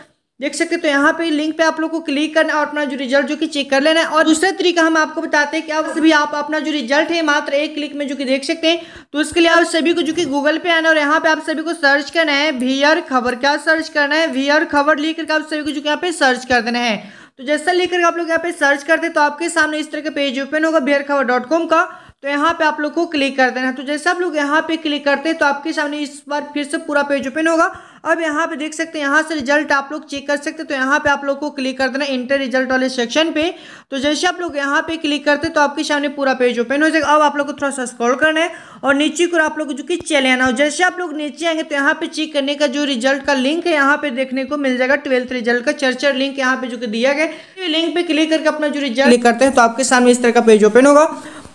देख सकते हैं तो यहाँ पे लिंक पे आप लोग को क्लिक करना और अपना जो रिज़ल्ट जो कि चेक कर लेना है। और दूसरा तरीका हम आपको बताते हैं कि आप सभी, आप अपना जो रिज़ल्ट है मात्र एक क्लिक में जो कि देख सकते हैं तो उसके लिए आप सभी को जो कि गूगल पे आना और यहाँ पे आप सभी को सर्च करना है वी खबर क्या सर्च करना है वी खबर लिख करके आप सभी को जो कि यहाँ पे सर्च कर देना है। तो जैसा लिख करके आप लोग यहाँ पे सर्च करते तो आपके सामने इस तरह का पेज ओपन होगा बियर खबर डॉट कॉम का तो यहाँ पे आप लोग को क्लिक कर देना है। तो जैसे आप लोग यहाँ पे क्लिक करते हैं तो आपके सामने इस बार फिर से पूरा पेज ओपन होगा। अब यहाँ पे देख सकते हैं, यहाँ से रिज़ल्ट आप लोग चेक कर सकते हैं तो यहाँ पे आप लोग को क्लिक कर देना इंटर रिज़ल्ट वाले सेक्शन पे। तो जैसे आप लोग यहाँ पे क्लिक करते हैं तो आपके सामने पूरा पेज ओपन हो जाएगा। अब आप लोग को थोड़ा सा स्क्रॉल करना है और नीचे को आप लोग जो कि चले आना हो जैसे आप लोग नीचे आएँगे तो यहाँ पे चेक करने का जो रिज़ल्ट का लिंक है, यहाँ पे देखने को मिल जाएगा ट्वेल्थ रिज़ल्ट का। चर्चर लिंक यहाँ पे जो कि दिया गया लिंक पे क्लिक करके अपना जो रिज़ल्ट करते हैं तो आपके सामने इस तरह का पेज ओपन होगा।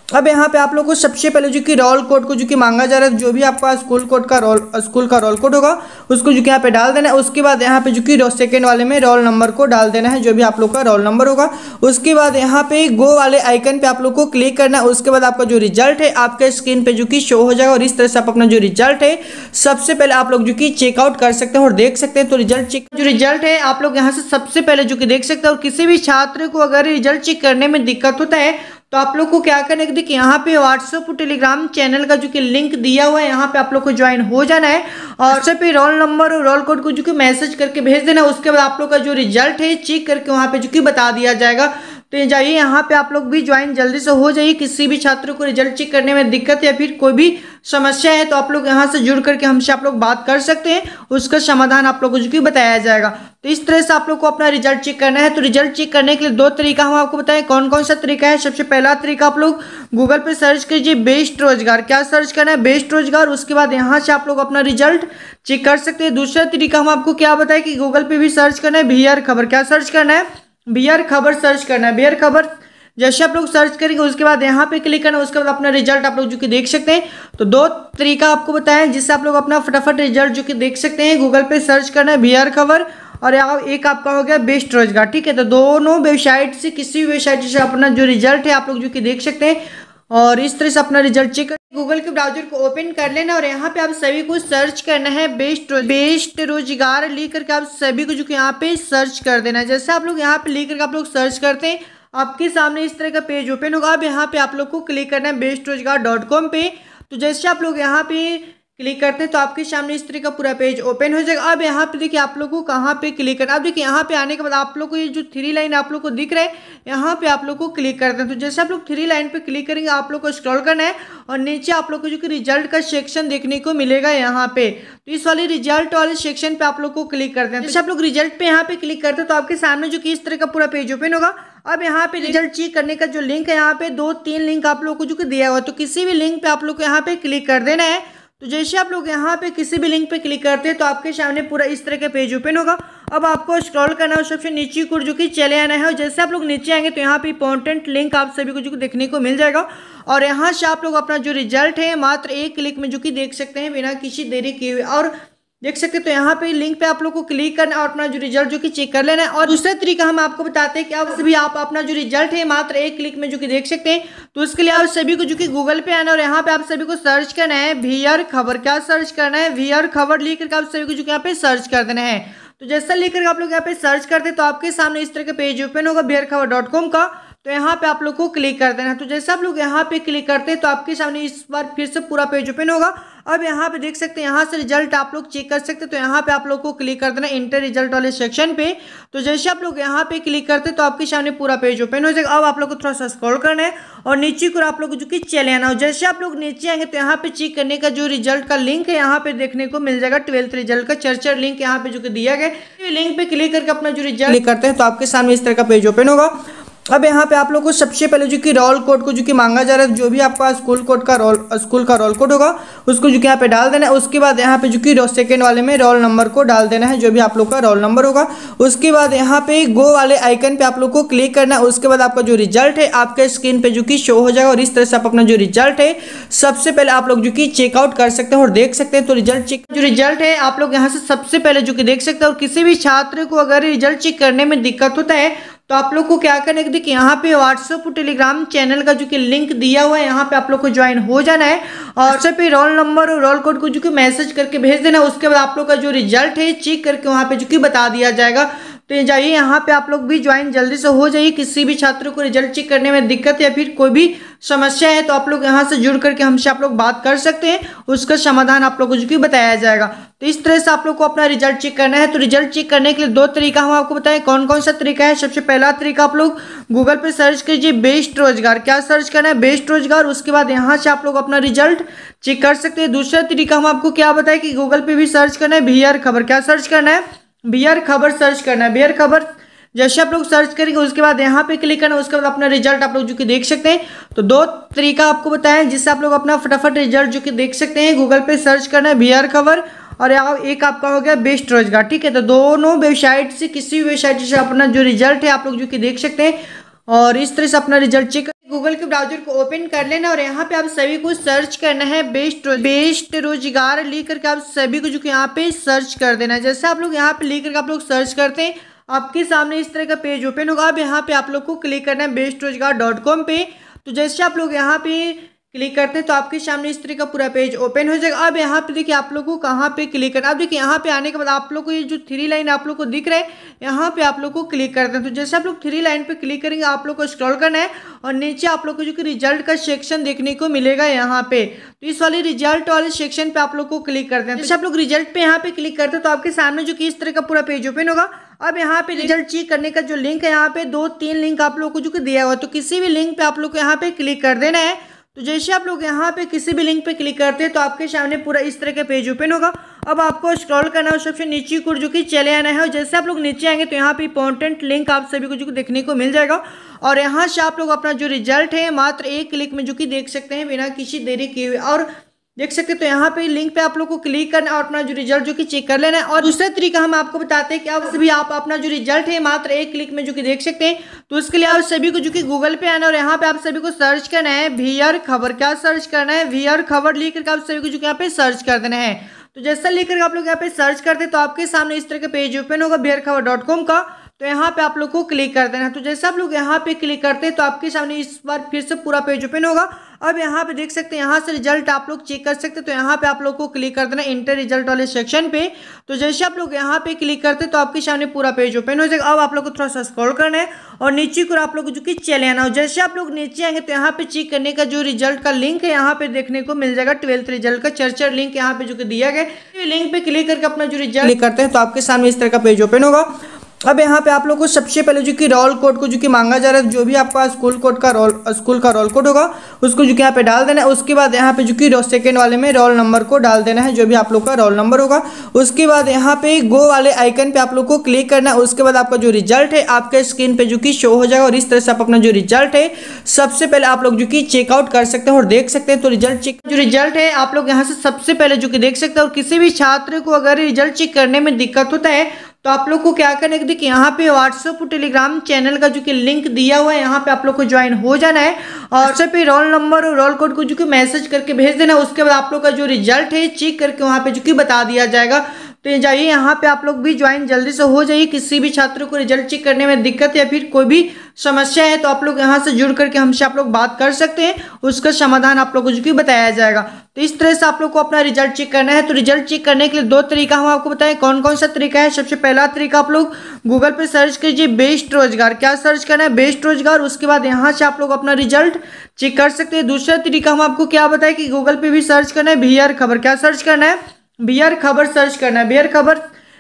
अब यहाँ पे आप लोग को सबसे पहले जो कि रोल कोड को जो कि मांगा जा रहा है, जो भी आपका स्कूल कोड का रोल स्कूल का रोल कोड होगा, उसको जो कि यहाँ पे डाल देना है। उसके बाद यहाँ पे जो कि सेकेंड वाले में रोल नंबर को डाल देना है, जो भी आप लोग का रोल नंबर होगा। उसके बाद यहाँ पे गो वाले आइकन पे आप लोग को क्लिक करना है। उसके बाद आपका जो रिज़ल्ट है, आपके स्क्रीन पर जो कि शो हो जाएगा और इस तरह से आप अपना जो रिज़ल्ट है, सबसे पहले आप लोग जो कि चेकआउट कर सकते हैं और देख सकते हैं। तो रिज़ल्ट चेक जो रिज़ल्ट है, आप लोग यहाँ से सबसे पहले जो कि देख सकते हैं और किसी भी छात्र को अगर रिज़ल्ट चेक करने में दिक्कत होता है तो आप लोग को क्या करना है देखिए यहाँ पे व्हाट्सअप और टेलीग्राम चैनल का जो कि लिंक दिया हुआ है यहाँ पे आप लोग को ज्वाइन हो जाना है। और सब पे रोल नंबर और रोल कोड को जो कि मैसेज करके भेज देना उसके बाद आप लोग का जो रिज़ल्ट है चेक करके वहाँ पे जो कि बता दिया जाएगा। तो जाइए, यहाँ पे आप लोग भी ज्वाइन जल्दी से हो जाइए। किसी भी छात्र को रिज़ल्ट चेक करने में दिक्कत या फिर कोई भी समस्या है तो आप लोग यहाँ से जुड़ करके हमसे आप लोग बात कर सकते हैं। उसका समाधान आप लोगों को बताया जाएगा। तो इस तरह से आप लोग को अपना रिज़ल्ट चेक करना है। तो रिज़ल्ट चेक करने के लिए दो तरीका हम आपको बताएँ। कौन कौन सा तरीका है? सबसे पहला तरीका आप लोग गूगल पे सर्च कीजिए बेस्ट रोज़गार। क्या सर्च करना है? बेस्ट रोज़गार। उसके बाद यहाँ से आप लोग अपना रिज़ल्ट चेक कर सकते हैं। दूसरा तरीका हम आपको क्या बताएँ कि गूगल पे भी सर्च करना है बी खबर। क्या सर्च करना है? बियर खबर सर्च करना है। बियर खबर, जैसे आप लोग सर्च करेंगे, उसके बाद यहाँ पे क्लिक करना, उसके बाद अपना रिज़ल्ट आप लोग जो कि देख सकते हैं। तो दो तरीका आपको बताया जिससे आप लोग अपना फटाफट रिज़ल्ट जो कि देख सकते हैं। गूगल पे सर्च करना है बियर खबर, और एक आपका हो गया बेस्ट रोज़गार, ठीक है? तो दोनों वेबसाइट से, किसी भी वेबसाइट से अपना जो रिज़ल्ट है, आप लोग जो कि देख सकते हैं। और इस तरह से अपना रिज़ल्ट चेक कर गूगल के ब्राउज़र को ओपन कर लेना और यहाँ पे आप सभी को सर्च करना है बेस्ट बेस्ट रोज़गार लिख करके आप सभी को जो कि यहाँ पे सर्च कर देना है। जैसे आप लोग यहाँ पे लिख करके आप लोग सर्च करते हैं, आपके सामने इस तरह का पेज ओपन होगा। अब यहाँ पे आप लोग को क्लिक करना है बेस्ट रोज़गार डॉट कॉम पे। तो जैसे आप लोग यहाँ पे क्लिक करते हैं तो आपके सामने इस तरह का पूरा पेज ओपन हो जाएगा। अब यहाँ पे देखिए आप लोग को कहाँ पे क्लिक करना अब देखिए यहाँ पे आने के बाद आप लोग को ये जो थ्री लाइन आप लोग को दिख रहा है, यहाँ पे आप लोग को क्लिक करते हैं। तो जैसे आप लोग थ्री लाइन पे क्लिक करेंगे, आप लोग को स्क्रॉल करना है और नीचे आप लोग को जो कि रिज़ल्ट का सेक्शन देखने को मिलेगा यहाँ पे। तो इस वाले रिज़ल्ट वाले सेक्शन पे आप लोग को क्लिक करते हैं। जैसे आप लोग रिज़ल्ट पे यहाँ पे क्लिक करते हैं तो आपके सामने जो कि इस तरह का पूरा पेज ओपन होगा। अब यहाँ पे रिज़ल्ट चेक करने का जो लिंक है, यहाँ पे दो तीन लिंक आप लोग को जो कि दिया हुआ तो किसी भी लिंक पे आप लोग को यहाँ पे क्लिक कर देना है। तो जैसे आप लोग यहाँ पे किसी भी लिंक पे क्लिक करते हैं तो आपके सामने पूरा इस तरह का पेज ओपन होगा। अब आपको स्क्रॉल करना है सबसे नीचे को जो कि चले आना है, और जैसे आप लोग नीचे आएँगे तो यहाँ पे इंपॉर्टेंट लिंक आप सभी को जो देखने को मिल जाएगा। और यहाँ से आप लोग अपना जो रिज़ल्ट है, मात्र एक क्लिक में जो कि देख सकते हैं, बिना किसी देरी किए हुए। और देख सकते हैं तो यहाँ पे लिंक पे आप लोग को क्लिक करना और अपना जो रिज़ल्ट जो कि चेक कर लेना है। और दूसरा तरीका हम आपको बताते हैं कि आप सभी आप अपना जो रिज़ल्ट है, मात्र एक क्लिक में जो कि देख सकते हैं तो उसके लिए आप सभी को जो कि गूगल पे आना और यहाँ पे आप सभी को सर्च करना है वीआर खबर क्या सर्च करना है वीआर खबर लिख करके आप सभी को जो कि यहाँ पे सर्च कर देना है। तो जैसा लिख करके आप लोग यहाँ पे सर्च करते तो आपके सामने इस तरह का पेज ओपन होगा बियर खबर डॉट कॉम का। तो यहाँ पे आप लोग को क्लिक कर देना तो जैसे आप लोग यहाँ पे क्लिक करते हैं तो आपके सामने इस बार फिर से पूरा पेज ओपन होगा। अब यहाँ पे देख सकते हैं, यहाँ से रिज़ल्ट आप लोग चेक कर सकते हैं। तो यहाँ पे आप लोग को क्लिक कर देना इंटर रिज़ल्ट वाले सेक्शन पे। तो जैसे आप लोग यहाँ पे क्लिक करते हैं तो आपके सामने पूरा पेज ओपन हो जाएगा। अब आप लोग को थोड़ा सा स्क्रॉल करना है और नीचे को आप लोग जो कि चले आना हो। जैसे आप लोग नीचे आएँगे तो यहाँ पे चेक करने का जो रिज़ल्ट का लिंक है, यहाँ पे देखने को मिल जाएगा। ट्वेल्थ रिज़ल्ट का चर्चर लिंक यहाँ पे जो कि दिया गया लिंक पे क्लिक करके अपना जो रिज़ल्ट करते हैं तो आपके सामने इस तरह का पेज ओपन होगा। अब यहाँ पे आप लोग को सबसे पहले जो कि रोल कोड को जो कि मांगा जा रहा है, जो भी आपका स्कूल कोड का रोल स्कूल का रोल कोड होगा, उसको जो कि यहाँ पे डाल देना है। उसके बाद यहाँ पे जो कि सेकेंड वाले में रोल नंबर को डाल देना है, जो भी आप लोग का रोल नंबर होगा। उसके बाद यहाँ पे गो वाले आइकन पे आप लोग को क्लिक करना है। उसके बाद आपका जो रिज़ल्ट है, आपके स्क्रीन पर जो कि शो हो जाएगा और इस तरह से आप अपना जो रिज़ल्ट है, सबसे पहले आप लोग जो कि चेकआउट कर सकते हैं और देख सकते हैं। तो रिज़ल्ट चेक जो रिज़ल्ट है, आप लोग यहाँ से सबसे पहले जो कि देख सकते हैं और किसी भी छात्र को अगर रिज़ल्ट चेक करने में दिक्कत होता है तो आप लोग को क्या करना है देखिए, यहाँ पे व्हाट्सअप और टेलीग्राम चैनल का जो कि लिंक दिया हुआ है, यहाँ पे आप लोग को ज्वाइन हो जाना है और व्हाट्सएप। पे रोल नंबर और रोल कोड को जो कि मैसेज करके भेज देना, उसके बाद आप लोग का जो रिज़ल्ट है चेक करके वहाँ पे जो कि बता दिया जाएगा तो जाइए, यहाँ पे आप लोग भी ज्वाइन जल्दी से हो जाइए। किसी भी छात्र को रिज़ल्ट चेक करने में दिक्कत या फिर कोई भी समस्या है तो आप लोग यहाँ से जुड़ करके हमसे आप लोग बात कर सकते हैं। उसका समाधान आप लोगों को बताया जाएगा। तो इस तरह से आप लोग को अपना रिज़ल्ट चेक करना है। तो रिज़ल्ट चेक करने के लिए दो तरीका हम आपको बताएँ। कौन कौन सा तरीका है? सबसे पहला तरीका आप लोग गूगल पे सर्च कीजिए बेस्ट रोज़गार। क्या सर्च करना है? बेस्ट रोज़गार। उसके बाद यहाँ से आप लोग अपना रिज़ल्ट चेक कर सकते हैं। दूसरा तरीका हम आपको क्या बताएँ कि गूगल पे भी सर्च करना है। बी खबर। क्या सर्च करना है? बियर खबर सर्च करना है, बियर खबर। जैसे आप लोग सर्च करेंगे, उसके बाद यहाँ पे क्लिक करना उसके बाद अपना रिज़ल्ट आप लोग जो कि देख सकते हैं। तो दो तरीका आपको बताया जिससे आप लोग अपना फटाफट रिज़ल्ट जो कि देख सकते हैं गूगल पे सर्च करना है, बियर खबर। और एक आपका हो गया बेस्ट रोज़गार, ठीक है? तो दोनों वेबसाइट से, किसी भी वेबसाइट से अपना जो रिज़ल्ट है, आप लोग जो कि देख सकते हैं। और इस तरह से अपना रिज़ल्ट चेक गूगल के ब्राउज़र को ओपन कर लेना और यहाँ पे आप सभी को सर्च करना है बेस्ट बेस्ट रोज़गार लिख करके आप सभी को जो कि यहाँ पे सर्च कर देना है। जैसे आप लोग यहाँ पे लिख करके आप लोग सर्च करते हैं, आपके सामने इस तरह का पेज ओपन होगा। अब यहाँ पे आप लोग को क्लिक करना है बेस्ट रोज़गार डॉट कॉम पे। तो जैसे आप लोग यहाँ पे क्लिक करते हैं तो आपके सामने इस तरह का पूरा पेज ओपन हो जाएगा। अब यहाँ पे देखिए आप लोग को कहाँ पे क्लिक करना अब देखिए यहाँ पे आने के बाद आप लोग को ये जो थ्री लाइन आप लोग को दिख रहा है, यहाँ पे आप लोग को क्लिक करते हैं। तो जैसे आप लोग थ्री लाइन पे क्लिक करेंगे, आप लोग को स्क्रॉल करना है और नीचे आप लोग को जो कि रिज़ल्ट का सेक्शन देखने को मिलेगा यहाँ पे। तो इस वाले रिज़ल्ट वाले सेक्शन पे आप लोग को क्लिक करते हैं। जैसे आप लोग रिज़ल्ट पे यहाँ पे क्लिक करते हैं तो आपके सामने जो कि इस तरह का पूरा पेज ओपन होगा। अब यहाँ पे रिज़ल्ट चेक करने का जो लिंक है, यहाँ पे दो तीन लिंक आप लोग को जो कि दिया हुआ तो किसी भी लिंक पे आप लोग को यहाँ पे क्लिक कर देना है। तो जैसे आप लोग यहाँ पे किसी भी लिंक पे क्लिक करते हैं तो आपके सामने पूरा इस तरह का पेज ओपन होगा। अब आपको स्क्रॉल करना है सबसे नीचे को जो कि चले आना है, और जैसे आप लोग नीचे आएँगे तो यहाँ पे इंपॉर्टेंट लिंक आप सभी को जो देखने को मिल जाएगा। और यहाँ से आप लोग अपना जो रिज़ल्ट है, मात्र एक क्लिक में जो कि देख सकते हैं, बिना किसी देरी किए हुए। और देख सकते तो यहाँ पे लिंक पे आप लोग को क्लिक करना और अपना जो रिज़ल्ट जो कि चेक कर लेना है। और दूसरा तरीका हम आपको बताते हैं कि अब सभी आप अपना जो रिज़ल्ट है मात्र एक क्लिक में जो कि देख सकते हैं तो उसके लिए आप सभी को जो कि गूगल पे आना और यहाँ पे आप सभी को सर्च करना है वीआर खबर क्या सर्च करना है? वीआर खबर लिख करके आप सभी को जो कि यहाँ पे सर्च कर देना है। तो जैसा लिख आप लोग यहाँ पे सर्च करते तो आपके सामने इस तरह का पेज ओपन होगा बियर खबर डॉट कॉम का। तो यहाँ पे आप लोग को क्लिक कर देना है। तो जैसे आप लोग यहाँ पे क्लिक करते हैं तो आपके सामने इस बार फिर से पूरा पेज ओपन होगा। अब यहाँ पे देख सकते हैं, यहाँ से रिज़ल्ट आप लोग चेक कर सकते हैं। तो यहाँ पे आप लोग को क्लिक कर देना इंटर रिज़ल्ट वाले सेक्शन पे। तो जैसे आप लोग यहाँ पे क्लिक करते तो आपके सामने पूरा पेज ओपन हो जाएगा। अब आप लोग को थोड़ा सा स्क्रॉल करना है और नीचे को आप लोग जो कि चले आना हो। जैसे आप लोग नीचे आएँगे तो यहाँ पे चेक करने का जो रिज़ल्ट का लिंक है, यहाँ पे देखने को मिल जाएगा। ट्वेल्थ रिज़ल्ट का चर्चर लिंक यहाँ पे जो कि दिया गया लिंक पे क्लिक करके अपना जो रिज़ल्ट करते हैं तो आपके सामने इस तरह का पेज ओपन होगा। अब यहाँ पे आप लोग को सबसे पहले जो कि रोल कोड को जो कि मांगा जा रहा है, जो भी आपका स्कूल कोड का रोल स्कूल का रोल कोड होगा, उसको जो कि यहाँ पे डाल देना है। उसके बाद यहाँ पे जो कि सेकेंड वाले में रोल नंबर को डाल देना है, जो भी आप लोग का रोल नंबर होगा। उसके बाद यहाँ पे गो वाले आइकन पे आप लोग को क्लिक करना है। उसके बाद आपका जो रिज़ल्ट है, आपके स्क्रीन पर जो कि शो हो जाएगा और इस तरह से आप अपना जो रिज़ल्ट है, सबसे पहले आप लोग जो कि चेकआउट कर सकते हैं और देख सकते हैं। तो रिज़ल्ट चेक जो रिज़ल्ट है, आप लोग यहाँ से सबसे पहले जो कि देख सकते हैं और किसी भी छात्र को अगर रिज़ल्ट चेक करने में दिक्कत होता है तो आप लोग को क्या करना है देखिए यहाँ पे व्हाट्सअप और टेलीग्राम चैनल का जो कि लिंक दिया हुआ है यहाँ पे आप लोग को ज्वाइन हो जाना है। और सब पे रोल नंबर और रोल कोड को जो कि मैसेज करके भेज देना उसके बाद आप लोग का जो रिज़ल्ट है चेक करके वहाँ पे जो कि बता दिया जाएगा। तो ये जाइए, यहाँ पे आप लोग भी ज्वाइन जल्दी से हो जाइए, किसी भी छात्र को रिज़ल्ट चेक करने में दिक्कत या फिर कोई भी समस्या है तो आप लोग यहाँ से जुड़ करके हमसे आप लोग बात कर सकते हैं, उसका समाधान आप लोगों को बताया जाएगा। तो इस तरह से आप लोग को अपना रिज़ल्ट चेक करना है तो रिज़ल्ट चेक करने के लिए दो तरीका हम आपको बताएँ कौन कौन सा तरीका है? सबसे पहला तरीका आप लोग गूगल पे सर्च कीजिए बेस्ट रोज़गार। क्या सर्च करना है? बेस्ट रोज़गार, उसके बाद यहाँ से आप लोग अपना रिज़ल्ट चेक कर सकते हैं। दूसरा तरीका हम आपको क्या बताएँ कि गूगल पे भी सर्च करना है बी खबर। क्या सर्च करना है? बियर खबर सर्च करना है, बियर खबर।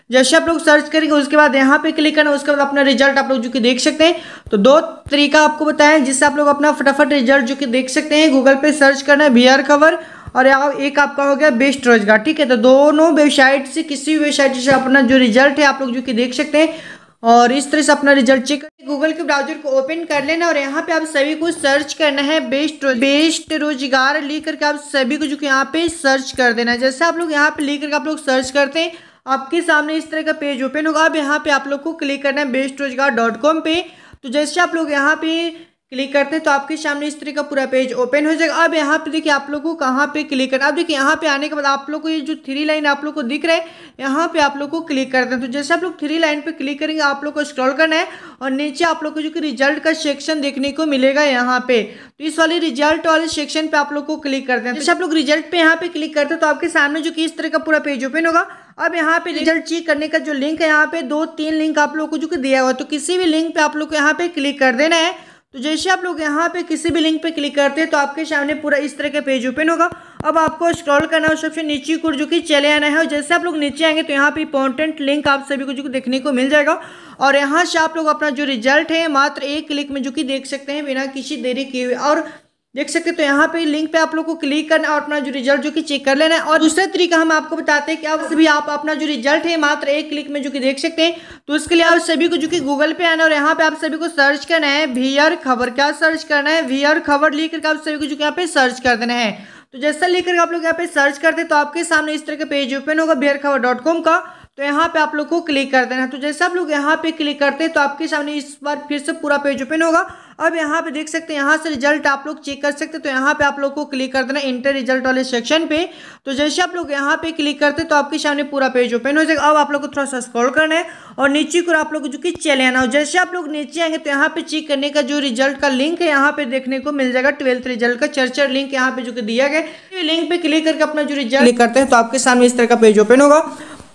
जैसे आप लोग सर्च करेंगे, उसके बाद यहाँ पे क्लिक करना, उसके बाद अपना रिज़ल्ट आप लोग जो कि देख सकते हैं। तो दो तरीका आपको बताया जिससे आप लोग अपना फटाफट रिज़ल्ट जो कि देख सकते हैं। गूगल पे सर्च करना है, बियर खबर, और एक आपका हो गया बेस्ट रोज़गार, ठीक है? तो दोनों वेबसाइट से, किसी भी वेबसाइट से अपना जो रिज़ल्ट है आप लोग जो कि देख सकते हैं। और इस तरह से अपना रिज़ल्ट चेक गूगल के ब्राउज़र को ओपन कर लेना और यहाँ पे आप सभी को सर्च करना है बेस्ट बेस्ट रोज़गार लिख करके आप सभी को जो कि यहाँ पे सर्च कर देना है। जैसे आप लोग यहाँ पे लिख करके आप लोग सर्च करते हैं, आपके सामने इस तरह का पेज ओपन होगा। अब यहाँ पे आप लोग को क्लिक करना है बेस्ट रोज़गार डॉट कॉम पे। तो जैसे आप लोग यहाँ पे क्लिक करते हैं तो आपके सामने इस तरह का पूरा पेज ओपन हो जाएगा। अब यहाँ पे देखिए आप लोग को कहाँ पे क्लिक करना अब देखिए यहाँ पे आने के बाद आप लोग को ये जो थ्री लाइन आप लोग को दिख रहा है, यहाँ पे आप लोग को क्लिक करते हैं। तो जैसे आप लोग थ्री लाइन पे क्लिक करेंगे, आप लोग को स्क्रॉल करना है और नीचे आप लोग को जो कि रिज़ल्ट का सेक्शन देखने को मिलेगा यहाँ पे। तो इस वाले रिज़ल्ट वाले सेक्शन पे आप लोग को क्लिक करते हैं। जैसे आप लोग रिज़ल्ट पे यहाँ पे क्लिक करते हैं तो आपके सामने जो कि इस तरह का पूरा पेज ओपन होगा। अब यहाँ पे रिज़ल्ट चेक करने का जो लिंक है, यहाँ पे दो तीन लिंक आप लोग को जो कि दिया हुआ तो किसी भी लिंक पे आप लोग को यहाँ पे क्लिक कर देना है। तो जैसे आप लोग यहाँ पे किसी भी लिंक पे क्लिक करते हैं तो आपके सामने पूरा इस तरह का पेज ओपन होगा। अब आपको स्क्रॉल करना है सबसे नीचे को जो कि चले आना है, और जैसे आप लोग नीचे आएँगे तो यहाँ पे इंपॉर्टेंट लिंक आप सभी को जो देखने को मिल जाएगा। और यहाँ से आप लोग अपना जो रिज़ल्ट है, मात्र एक क्लिक में जो कि देख सकते हैं, बिना किसी देरी किए और देख सकते हैं तो यहाँ पे लिंक पे आप लोग को क्लिक करना और अपना जो रिज़ल्ट जो कि चेक कर लेना है। और दूसरा तरीका हम आपको बताते हैं कि आप सभी आप अपना जो रिज़ल्ट है, मात्र एक क्लिक में जो कि देख सकते हैं तो उसके लिए आप सभी को जो कि गूगल पे आना और यहाँ पे आप सभी को सर्च करना है वी खबर क्या सर्च करना है वी खबर लिख करके आप सभी को जो कि यहाँ पे सर्च कर देना है। तो जैसा लिख करके आप लोग यहाँ पे सर्च करते तो आपके सामने इस तरह का पेज ओपन होगा बियर खबर डॉट कॉम का। तो यहाँ पे आप लोग को क्लिक कर देना है। तो जैसे आप लोग यहाँ पे क्लिक करते हैं तो आपके सामने इस बार फिर से पूरा पेज ओपन होगा। अब यहाँ पे देख सकते हैं, यहाँ से रिज़ल्ट आप लोग चेक कर सकते हैं। तो यहाँ पे आप लोग को क्लिक कर देना इंटर रिज़ल्ट वाले सेक्शन पे। तो जैसे आप लोग यहाँ पे क्लिक करते तो आपके सामने पूरा पेज ओपन हो जाएगा। अब आप लोग को थोड़ा सा स्क्रॉल करना है और नीचे को आप लोग जो कि चले आना हो जैसे आप लोग नीचे आएँगे तो यहाँ पे चेक करने का जो रिज़ल्ट का लिंक है, यहाँ पे देखने को मिल जाएगा। ट्वेल्थ रिज़ल्ट का चर्चर लिंक यहाँ पे जो कि दिया गया लिंक पे क्लिक करके अपना जो रिज़ल्ट करते हैं तो आपके सामने इस तरह का पेज ओपन होगा।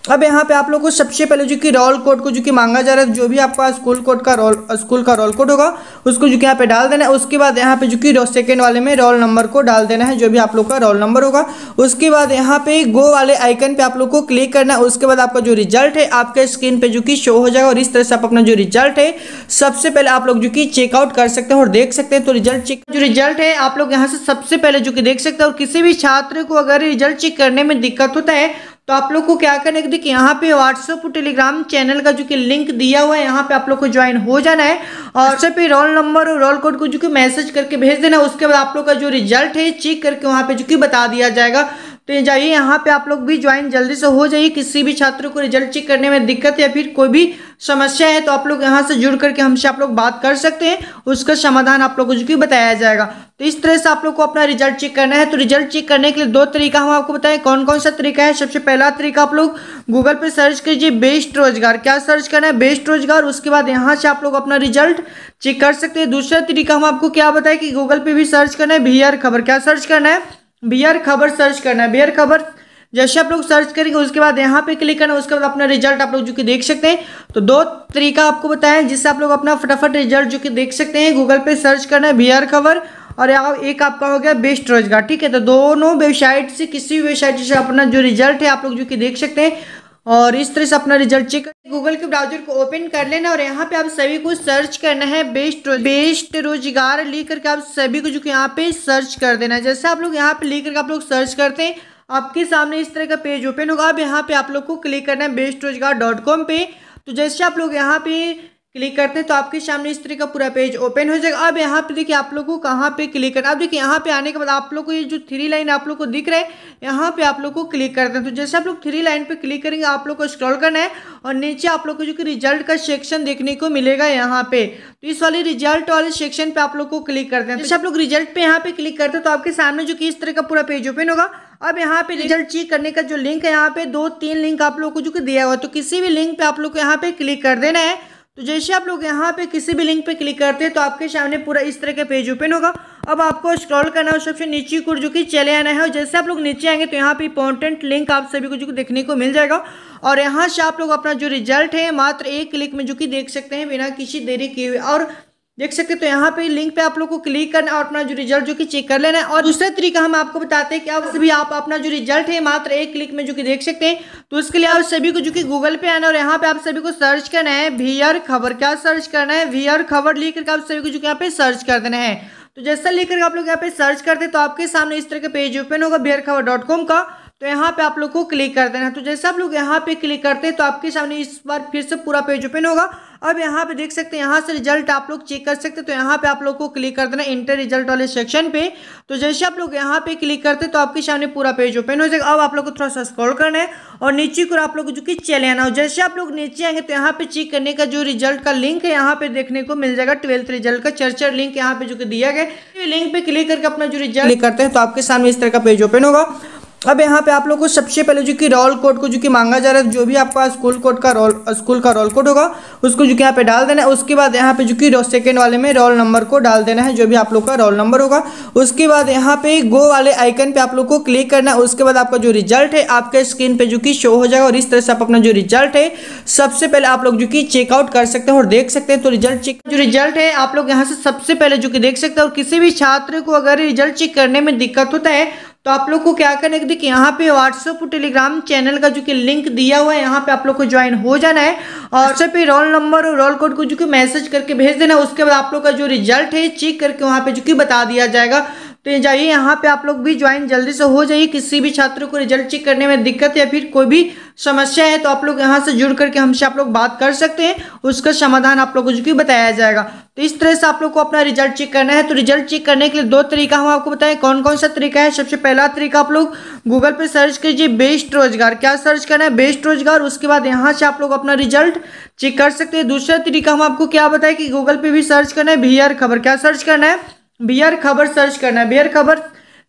अब यहाँ पे आप लोग को सबसे पहले जो कि रोल कोड को जो कि मांगा जा रहा है, जो भी आपका स्कूल कोड का रोल स्कूल का रोल कोड होगा, उसको जो कि यहाँ पे डाल देना है। उसके बाद यहाँ पे जो कि सेकेंड वाले में रोल नंबर को डाल देना है, जो भी आप लोग का रोल नंबर होगा। उसके बाद यहाँ पे गो वाले आइकन पे आप लोग को क्लिक करना है। उसके बाद आपका जो रिज़ल्ट है, आपके स्क्रीन पे जो कि शो हो जाएगा और इस तरह से आप अपना जो रिज़ल्ट है, सबसे पहले आप लोग जो कि चेकआउट कर सकते हैं और देख सकते हैं। तो रिज़ल्ट चेक जो रिज़ल्ट है, आप लोग यहाँ से सबसे पहले जो कि देख सकते हैं और किसी भी छात्र को अगर रिज़ल्ट चेक करने में दिक्कत होता है तो आप लोग को क्या करना है देखिए यहाँ पे व्हाट्सअप और टेलीग्राम चैनल का जो कि लिंक दिया हुआ है यहाँ पे आप लोग को ज्वाइन हो जाना है। और व्हाट्सएप पे रोल नंबर और रोल कोड को जो कि मैसेज करके भेज देना उसके बाद आप लोग का जो रिज़ल्ट है चेक करके वहाँ पे जो कि बता दिया जाएगा। तो जाइए, यहाँ पे आप लोग भी ज्वाइन जल्दी से हो जाइए। किसी भी छात्र को रिज़ल्ट चेक करने में दिक्कत या फिर कोई भी समस्या है तो आप लोग यहाँ से जुड़ करके हमसे आप लोग बात कर सकते हैं। उसका समाधान आप लोगों को बताया जाएगा। तो इस तरह से आप लोग को अपना रिज़ल्ट चेक करना है। तो रिज़ल्ट चेक करने के लिए दो तरीका हम आपको बताएँ। कौन कौन सा तरीका है? सबसे पहला तरीका आप लोग गूगल पे सर्च कीजिए बेस्ट रोज़गार। क्या सर्च करना है? बेस्ट रोज़गार। उसके बाद यहाँ से आप लोग अपना रिज़ल्ट चेक कर सकते हैं। दूसरा तरीका हम आपको क्या बताएँ कि गूगल पे भी सर्च करना है। बी खबर। क्या सर्च करना है? बियर खबर सर्च करना है। बियर खबर, जैसे आप लोग सर्च करेंगे, उसके बाद यहाँ पे क्लिक करना उसके बाद अपना रिज़ल्ट आप लोग जो कि देख सकते हैं। तो दो तरीका आपको बताएँ, जिससे आप लोग अपना फटाफट रिज़ल्ट जो कि देख सकते हैं गूगल पे सर्च करना है, बियर खबर, और एक आपका हो गया बेस्ट रोज़गार, ठीक है? तो दोनों वेबसाइट से, किसी भी वेबसाइट से अपना जो रिज़ल्ट है, आप लोग जो कि देख सकते हैं। और इस तरह से अपना रिज़ल्ट चेक गूगल के ब्राउज़र को ओपन कर लेना और यहाँ पे आप सभी को सर्च करना है बेस्ट बेस्ट रोज़गार लिख करके आप सभी को जो कि यहाँ पे सर्च कर देना है। जैसे आप लोग यहाँ पे लिख करके आप लोग सर्च करते हैं, आपके सामने इस तरह का पेज ओपन होगा। अब यहाँ पे आप लोग को क्लिक करना है बेस्ट रोज़गार डॉट कॉम पे। तो जैसे आप लोग यहाँ पे क्लिक करते हैं तो आपके सामने इस तरह का पूरा पेज ओपन हो जाएगा। अब यहाँ पे देखिए आप लोग को कहाँ पे क्लिक करना अब देखिए यहाँ पे आने के बाद आप लोग को ये जो थ्री लाइन आप लोग को दिख रहा है, यहाँ पे आप लोग को क्लिक करते हैं। तो जैसे आप लोग थ्री लाइन पे क्लिक करेंगे, आप लोग को स्क्रॉल करना है और नीचे आप लोग को जो कि रिज़ल्ट का सेक्शन देखने को मिलेगा यहाँ पे। तो इस वाले रिज़ल्ट वाले सेक्शन पे आप लोग को क्लिक करते हैं। जैसे आप लोग रिज़ल्ट पे यहाँ पे क्लिक करते हैं तो आपके सामने जो कि इस तरह का पूरा पेज ओपन होगा। अब यहाँ पे रिज़ल्ट चेक करने का जो लिंक है, यहाँ पे दो तीन लिंक आप लोग को जो कि दिया हुआ तो किसी भी लिंक पे आप लोग को यहाँ पे क्लिक कर देना है। तो जैसे आप लोग यहाँ पे किसी भी लिंक पे क्लिक करते हैं तो आपके सामने पूरा इस तरह का पेज ओपन होगा। अब आपको स्क्रॉल करना है सबसे नीचे को जो कि चले आना है, और जैसे आप लोग नीचे आएँगे तो यहाँ पे इंपॉर्टेंट लिंक आप सभी को जो देखने को मिल जाएगा। और यहाँ से आप लोग अपना जो रिज़ल्ट है, मात्र एक क्लिक में जो कि देख सकते हैं, बिना किसी देरी किए हुए। और देख सकते हैं तो यहाँ पे लिंक पे आप लोग को क्लिक करना और अपना जो रिज़ल्ट जो कि चेक कर लेना है। और दूसरा तरीका हम आपको बताते हैं कि आप सभी आप अपना जो रिज़ल्ट है, मात्र एक क्लिक में जो कि देख सकते हैं तो उसके लिए आप सभी को जो कि गूगल पे आना और यहाँ पे आप सभी को सर्च करना है वी खबर क्या सर्च करना है वी खबर लिख करके आप सभी को जो कि यहाँ पे सर्च कर देना है। तो जैसा लिख करके आप लोग यहाँ पे सर्च करते तो आपके सामने इस तरह का पेज ओपन होगा बियर खबर डॉट कॉम का तो यहाँ पे आप लोग को क्लिक कर देना है। तो जैसे आप लोग यहाँ पे क्लिक करते हैं तो आपके सामने इस बार फिर से पूरा पेज ओपन होगा। अब यहाँ पे देख सकते हैं, यहाँ से रिज़ल्ट आप लोग चेक कर सकते हैं तो यहाँ पे आप लोग को क्लिक कर देना इंटर रिज़ल्ट वाले सेक्शन पे। तो जैसे आप लोग यहाँ पे क्लिक करते हैं तो आपके सामने पूरा पेज ओपन हो जाएगा। अब आप लोग को थोड़ा सा स्क्रॉल करना है और नीचे को आप लोग जो कि चले आना हो जैसे आप लोग नीचे आएँगे तो यहाँ पे चेक करने का जो रिज़ल्ट का लिंक है, यहाँ पे देखने को मिल जाएगा ट्वेल्थ रिज़ल्ट का। चर्चर लिंक यहाँ पे जो कि दिया गया लिंक पे क्लिक करके अपना जो रिज़ल्ट करते हैं तो आपके सामने इस तरह का पेज ओपन होगा। अब यहाँ पे आप लोग को सबसे पहले जो कि रोल कोड को जो कि मांगा जा रहा है, जो भी आपका स्कूल कोड का रोल स्कूल का रोल कोड होगा, उसको जो कि यहाँ पे डाल देना है। उसके बाद यहाँ पे जो कि सेकेंड वाले में रोल नंबर को डाल देना है, जो भी आप लोग का रोल नंबर होगा। उसके बाद यहाँ पे गो वाले आइकन पे आप लोग को क्लिक करना है। उसके बाद आपका जो रिज़ल्ट है, आपके स्क्रीन पर जो कि शो हो जाएगा और इस तरह से आप अपना जो रिज़ल्ट है, सबसे पहले आप लोग जो कि चेकआउट कर सकते हैं और देख सकते हैं। तो रिज़ल्ट चेक जो रिज़ल्ट है, आप लोग यहाँ से सबसे पहले जो कि देख सकते हैं और किसी भी छात्र को अगर रिज़ल्ट चेक करने में दिक्कत होता है तो आप लोग को क्या करना है? देखिए यहाँ पे व्हाट्सअप और टेलीग्राम चैनल का जो कि लिंक दिया हुआ है यहाँ पे आप लोग को ज्वाइन हो जाना है। और व्हाट्सएप पे रोल नंबर और रोल कोड को जो कि मैसेज करके भेज देना उसके बाद आप लोग का जो रिज़ल्ट है चेक करके वहाँ पे जो कि बता दिया जाएगा। तो जाइए, यहाँ पे आप लोग भी ज्वाइन जल्दी से हो जाइए। किसी भी छात्र को रिज़ल्ट चेक करने में दिक्कत या फिर कोई भी समस्या है तो आप लोग यहाँ से जुड़ करके हमसे आप लोग बात कर सकते हैं। उसका समाधान आप लोगों को बताया जाएगा। तो इस तरह से आप लोग को अपना रिज़ल्ट चेक करना है। तो रिज़ल्ट चेक करने के लिए दो तरीका हम आपको बताएँ। कौन कौन सा तरीका है? सबसे पहला तरीका आप लोग गूगल पे सर्च कीजिए बेस्ट रोज़गार। क्या सर्च करना है? बेस्ट रोज़गार। उसके बाद यहाँ से आप लोग अपना रिज़ल्ट चेक कर सकते हैं। दूसरा तरीका हम आपको क्या बताएँ कि गूगल पे भी सर्च करना है। बी खबर। क्या सर्च करना है? बियर खबर सर्च करना है, बियर खबर।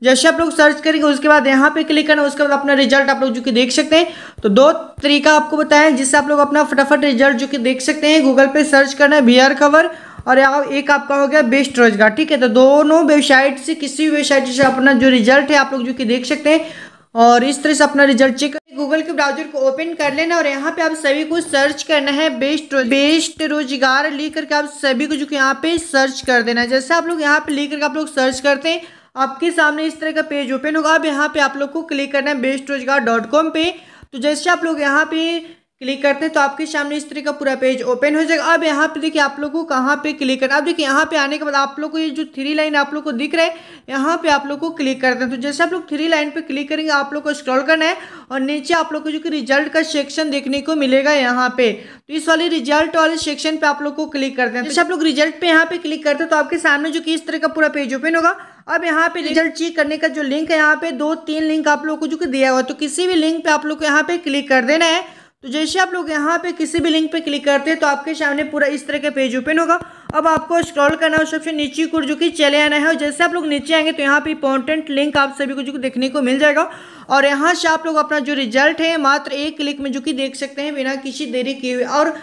जैसे आप लोग सर्च करेंगे, उसके बाद यहाँ पे क्लिक करना उसके बाद अपना रिज़ल्ट आप लोग जो कि देख सकते हैं। तो दो तरीका आपको बताएँ, जिससे आप लोग अपना फटाफट रिज़ल्ट जो कि देख सकते हैं गूगल पे सर्च करना है, बियर खबर। और एक आपका हो गया बेस्ट रोज़गार, ठीक है? तो दोनों वेबसाइट से, किसी भी वेबसाइट से अपना जो रिज़ल्ट है, आप लोग जो कि देख सकते हैं। और इस तरह से अपना रिज़ल्ट चेक गूगल के ब्राउज़र को ओपन कर लेना और यहाँ पे आप सभी को सर्च करना है बेस्ट रोज बेस्ट रोज़गार लिख करके आप सभी को जो कि यहाँ पे सर्च कर देना है। जैसे आप लोग यहाँ पे लिख करके आप लोग सर्च करते हैं, आपके सामने इस तरह का पेज ओपन होगा। अब यहाँ पे आप लोग को क्लिक करना है बेस्ट रोज़गार डॉट कॉम पे। तो जैसे आप लोग यहाँ पे क्लिक करते हैं तो आपके सामने इस तरह का पूरा पेज ओपन हो जाएगा। अब यहाँ पे देखिए आप लोग को कहाँ पे क्लिक करना अब देखिए यहाँ पे आने के बाद आप लोग को ये जो थ्री लाइन आप लोग को दिख रहा है, यहाँ पे आप लोग को क्लिक करते हैं। तो जैसे आप लोग थ्री लाइन पे क्लिक करेंगे, आप लोग को स्क्रॉल करना है और नीचे आप लोग को जो कि रिज़ल्ट का सेक्शन देखने को मिलेगा यहाँ पे। तो इस वाले रिज़ल्ट वाले सेक्शन पे आप लोग को क्लिक करते हैं। जैसे आप लोग रिज़ल्ट पे यहाँ पे क्लिक करते हैं तो आपके सामने जो कि इस तरह का पूरा पेज ओपन होगा। अब यहाँ पे रिज़ल्ट चेक करने का जो लिंक है, यहाँ पे दो तीन लिंक आप लोग को जो कि दिया हुआ तो किसी भी लिंक पे आप लोग को यहाँ पे क्लिक कर देना है। तो जैसे आप लोग यहाँ पे किसी भी लिंक पे क्लिक करते हैं तो आपके सामने पूरा इस तरह का पेज ओपन होगा। अब आपको स्क्रॉल करना है, सबसे नीचे को जो कि चले आना है, और जैसे आप लोग नीचे आएँगे तो यहाँ पे इंपॉर्टेंट लिंक आप सभी को जो देखने को मिल जाएगा। और यहाँ से आप लोग अपना जो रिज़ल्ट है, मात्र एक क्लिक में जो कि देख सकते हैं, बिना किसी देरी किए हुए। और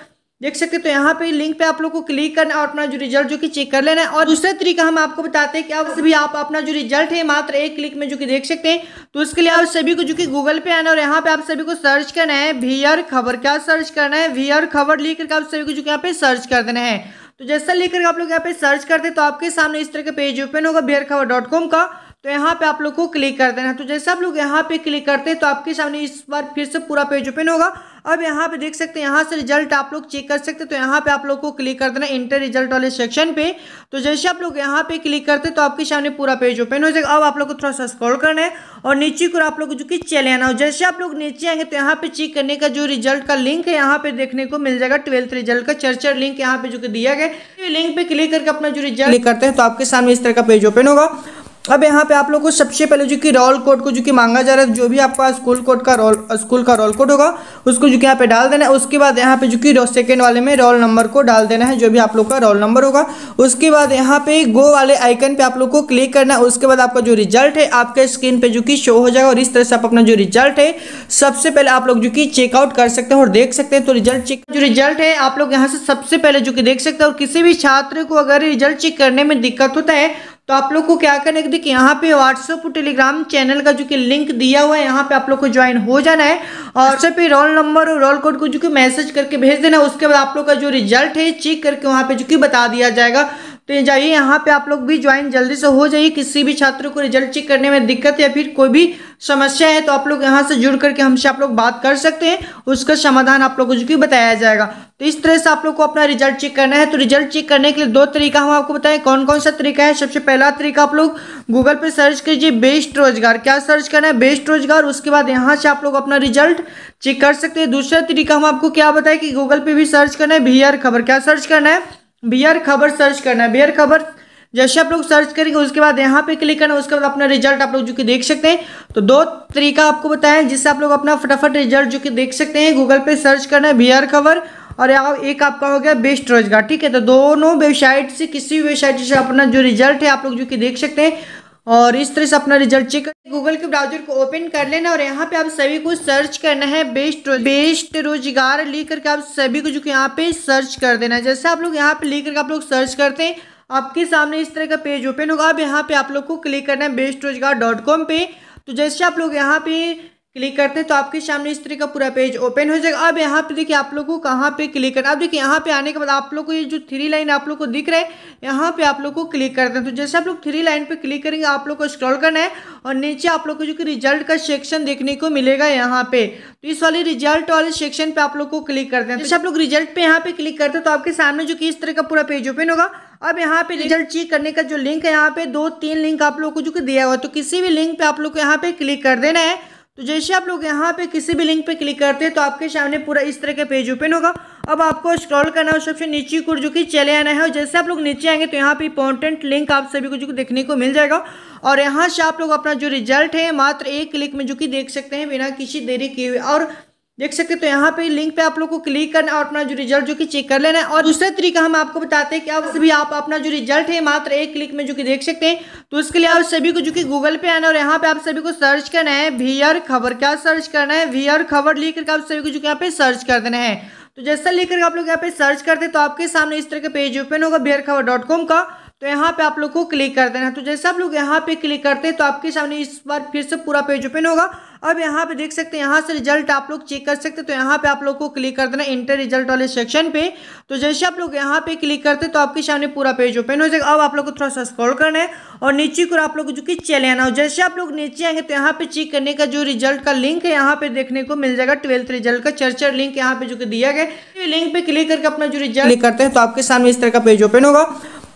देख सकते तो यहाँ पे लिंक पे आप लोग को क्लिक करना है और अपना जो रिज़ल्ट जो कि चेक कर लेना है। और दूसरा तरीका हम आपको बताते हैं कि अब सभी आप अपना जो रिज़ल्ट है मात्र एक क्लिक में जो कि देख सकते हैं तो उसके लिए आप सभी को जो कि गूगल पे आना और यहाँ पे आप सभी को सर्च करना है वीआर खबर क्या सर्च करना है? वीआर खबर लिख करके आप सभी को जो कि यहाँ पे सर्च कर देना है। तो जैसा लिख करके आप लोग यहाँ पे सर्च करते तो आपके सामने इस तरह का पेज ओपन होगा बियर खबर डॉट कॉम का। तो यहाँ पे आप लोग को क्लिक कर देना है। तो जैसे आप लोग यहाँ पे क्लिक करते हैं तो आपके सामने इस बार फिर से पूरा पेज ओपन होगा। अब यहाँ पे देख सकते हैं, यहाँ से रिज़ल्ट आप लोग चेक कर सकते हैं तो यहाँ पे आप लोग को क्लिक कर देना इंटर रिज़ल्ट वाले सेक्शन पे। तो जैसे आप लोग यहाँ पे क्लिक करते तो आपके सामने पूरा पेज ओपन हो जाएगा। अब आप लोग को थोड़ा सा स्क्रॉल करना है और नीचे को आप लोग जो कि चले आना हो जैसे आप लोग नीचे आएँगे तो यहाँ पे चेक करने का जो रिज़ल्ट का लिंक है, यहाँ पे देखने को मिल जाएगा ट्वेल्थ रिज़ल्ट का। चर्चर लिंक यहाँ पे जो कि दिया गया लिंक पे क्लिक करके अपना जो रिज़ल्ट करते हैं तो आपके सामने इस तरह का पेज ओपन होगा। अब यहाँ पे आप लोग को सबसे पहले जो कि रोल कोड को जो कि मांगा जा रहा है, जो भी आपका स्कूल कोड का रोल स्कूल का रोल कोड होगा, उसको जो कि यहाँ पे डाल देना है। उसके बाद यहाँ पे जो कि सेकेंड वाले में रोल नंबर को डाल देना है, जो भी आप लोग का रोल नंबर होगा। उसके बाद यहाँ पे गो वाले आइकन पे आप लोग को क्लिक करना है। उसके बाद आपका जो रिज़ल्ट है, आपके स्क्रीन पर जो कि शो हो जाएगा और इस तरह से आप अपना जो रिज़ल्ट है, सबसे पहले आप लोग जो कि चेकआउट कर सकते हैं और देख सकते हैं। तो रिज़ल्ट चेक जो रिज़ल्ट है, आप लोग यहाँ से सबसे पहले जो कि देख सकते हैं और किसी भी छात्र को अगर रिज़ल्ट चेक करने में दिक्कत होता है तो आप लोग को क्या करना है देखिए यहाँ पे व्हाट्सएप और टेलीग्राम चैनल का जो कि लिंक दिया हुआ है यहाँ पे आप लोग को ज्वाइन हो जाना है। और सब पे रोल नंबर और रोल कोड को जो कि मैसेज करके भेज देना उसके बाद आप लोग का जो रिज़ल्ट है चेक करके वहाँ पे जो कि बता दिया जाएगा। तो ये जाइए, यहाँ पे आप लोग भी ज्वाइन जल्दी से हो जाइए, किसी भी छात्र को रिज़ल्ट चेक करने में दिक्कत या फिर कोई भी समस्या है तो आप लोग यहाँ से जुड़ करके हमसे आप लोग बात कर सकते हैं, उसका समाधान आप लोगों को बताया जाएगा। तो इस तरह से आप लोग को अपना रिज़ल्ट चेक करना है तो रिज़ल्ट चेक करने के लिए दो तरीका हम आपको बताएँ कौन कौन सा तरीका है? सबसे पहला तरीका आप लोग गूगल पे सर्च कीजिए बेस्ट रोज़गार। क्या सर्च करना है? बेस्ट रोज़गार, उसके बाद यहाँ से आप लोग अपना रिज़ल्ट चेक कर सकते हैं। दूसरा तरीका हम आपको क्या बताएँ कि गूगल पे भी सर्च करना है बी खबर। क्या सर्च करना है? बियर खबर सर्च करना है, बियर खबर। जैसे आप लोग सर्च करेंगे, उसके बाद यहाँ पे क्लिक करना, उसके बाद अपना रिज़ल्ट आप लोग जो कि देख सकते हैं। तो दो तरीका आपको बताया जिससे आप लोग अपना फटाफट रिज़ल्ट जो कि देख सकते हैं। गूगल पे सर्च करना है, बियर खबर, और एक आपका हो गया बेस्ट रोज़गार, ठीक है? तो दोनों वेबसाइट से, किसी भी वेबसाइट से अपना जो रिज़ल्ट है आप लोग जो कि देख सकते हैं। और इस तरह से अपना रिज़ल्ट चेक गूगल के ब्राउज़र को ओपन कर लेना और यहाँ पे आप सभी को सर्च करना है बेस्ट बेस्ट रोज़गार लिख करके आप सभी को जो कि यहाँ पे सर्च कर देना है। जैसे आप लोग यहाँ पे लिख करके आप लोग सर्च करते हैं, आपके सामने इस तरह का पेज ओपन होगा। अब यहाँ पे आप लोग को क्लिक करना है बेस्ट रोज़गार डॉट कॉम पे। तो जैसे आप लोग यहाँ पे क्लिक करते हैं तो आपके सामने इस तरह का पूरा पेज ओपन हो जाएगा। अब यहाँ पे देखिए आप लोग को कहाँ पे क्लिक करना अब देखिए यहाँ पे आने के बाद आप लोग को ये जो थ्री लाइन आप लोग को दिख रहा है, यहाँ पे आप लोग को क्लिक करते हैं। तो जैसे आप लोग थ्री लाइन पे क्लिक करेंगे, आप लोग को स्क्रॉल करना है और नीचे आप लोग को जो कि रिज़ल्ट का सेक्शन देखने को मिलेगा यहाँ पे। तो इस वाले रिज़ल्ट वाले सेक्शन पे आप लोग को क्लिक करते हैं। जैसे आप लोग रिज़ल्ट पे यहाँ पे क्लिक करते हैं तो आपके सामने जो कि इस तरह का पूरा पेज ओपन होगा। अब यहाँ पे रिज़ल्ट चेक करने का जो लिंक है, यहाँ पे दो तीन लिंक आप लोग को जो कि दिया हुआ तो किसी भी लिंक पे आप लोग को यहाँ पे क्लिक कर देना है। तो जैसे आप लोग यहाँ पे किसी भी लिंक पे क्लिक करते हैं तो आपके सामने पूरा इस तरह का पेज ओपन होगा। अब आपको स्क्रॉल करना है सबसे नीचे को जो कि चले आना है, और जैसे आप लोग नीचे आएँगे तो यहाँ पे इंपॉर्टेंट लिंक आप सभी को जो देखने को मिल जाएगा। और यहाँ से आप लोग अपना जो रिज़ल्ट है, मात्र एक क्लिक में जो कि देख सकते हैं, बिना किसी देरी किए और देख सकते हैं तो यहाँ पे लिंक पे आप लोग को क्लिक करना और अपना जो रिज़ल्ट जो कि चेक कर लेना है। और दूसरा तरीका हम आपको बताते हैं कि आप सभी आप अपना जो रिज़ल्ट है, मात्र एक क्लिक में जो कि देख सकते हैं। तो उसके लिए आप सभी को जो कि गूगल पे आना और यहाँ पे आप सभी को सर्च करना है वी खबर क्या सर्च करना है? वी खबर लिख करके आप सभी को जो कि यहाँ पे सर्च कर देना है। तो जैसा लिख करके आप लोग यहाँ पे सर्च करते तो आपके सामने इस तरह का पेज ओपन होगा बियर खबर डॉट कॉम का। तो यहाँ पे आप लोग को क्लिक कर देना है। तो जैसे आप लोग यहाँ पे क्लिक करते हैं तो आपके सामने इस बार फिर से पूरा पेज ओपन होगा। अब यहाँ पे देख सकते हैं, यहाँ से रिज़ल्ट आप लोग चेक कर सकते हैं। तो यहाँ पे आप लोग को क्लिक कर देना इंटर रिज़ल्ट वाले सेक्शन पे। तो जैसे आप लोग यहाँ पे क्लिक करते तो आपके सामने पूरा पेज ओपन हो जाएगा। अब आप लोग को थोड़ा सा स्क्रॉल करना है और नीचे को आप लोग जो कि चले आना हो जैसे आप लोग नीचे आएँगे तो यहाँ पे चेक करने का जो रिज़ल्ट का लिंक है, यहाँ पे देखने को मिल जाएगा। ट्वेल्थ रिज़ल्ट का चर्चर लिंक यहाँ पे जो कि दिया गया लिंक पे क्लिक करके अपना जो रिज़ल्ट क्लिक करते हैं तो आपके सामने इस तरह का पेज ओपन होगा।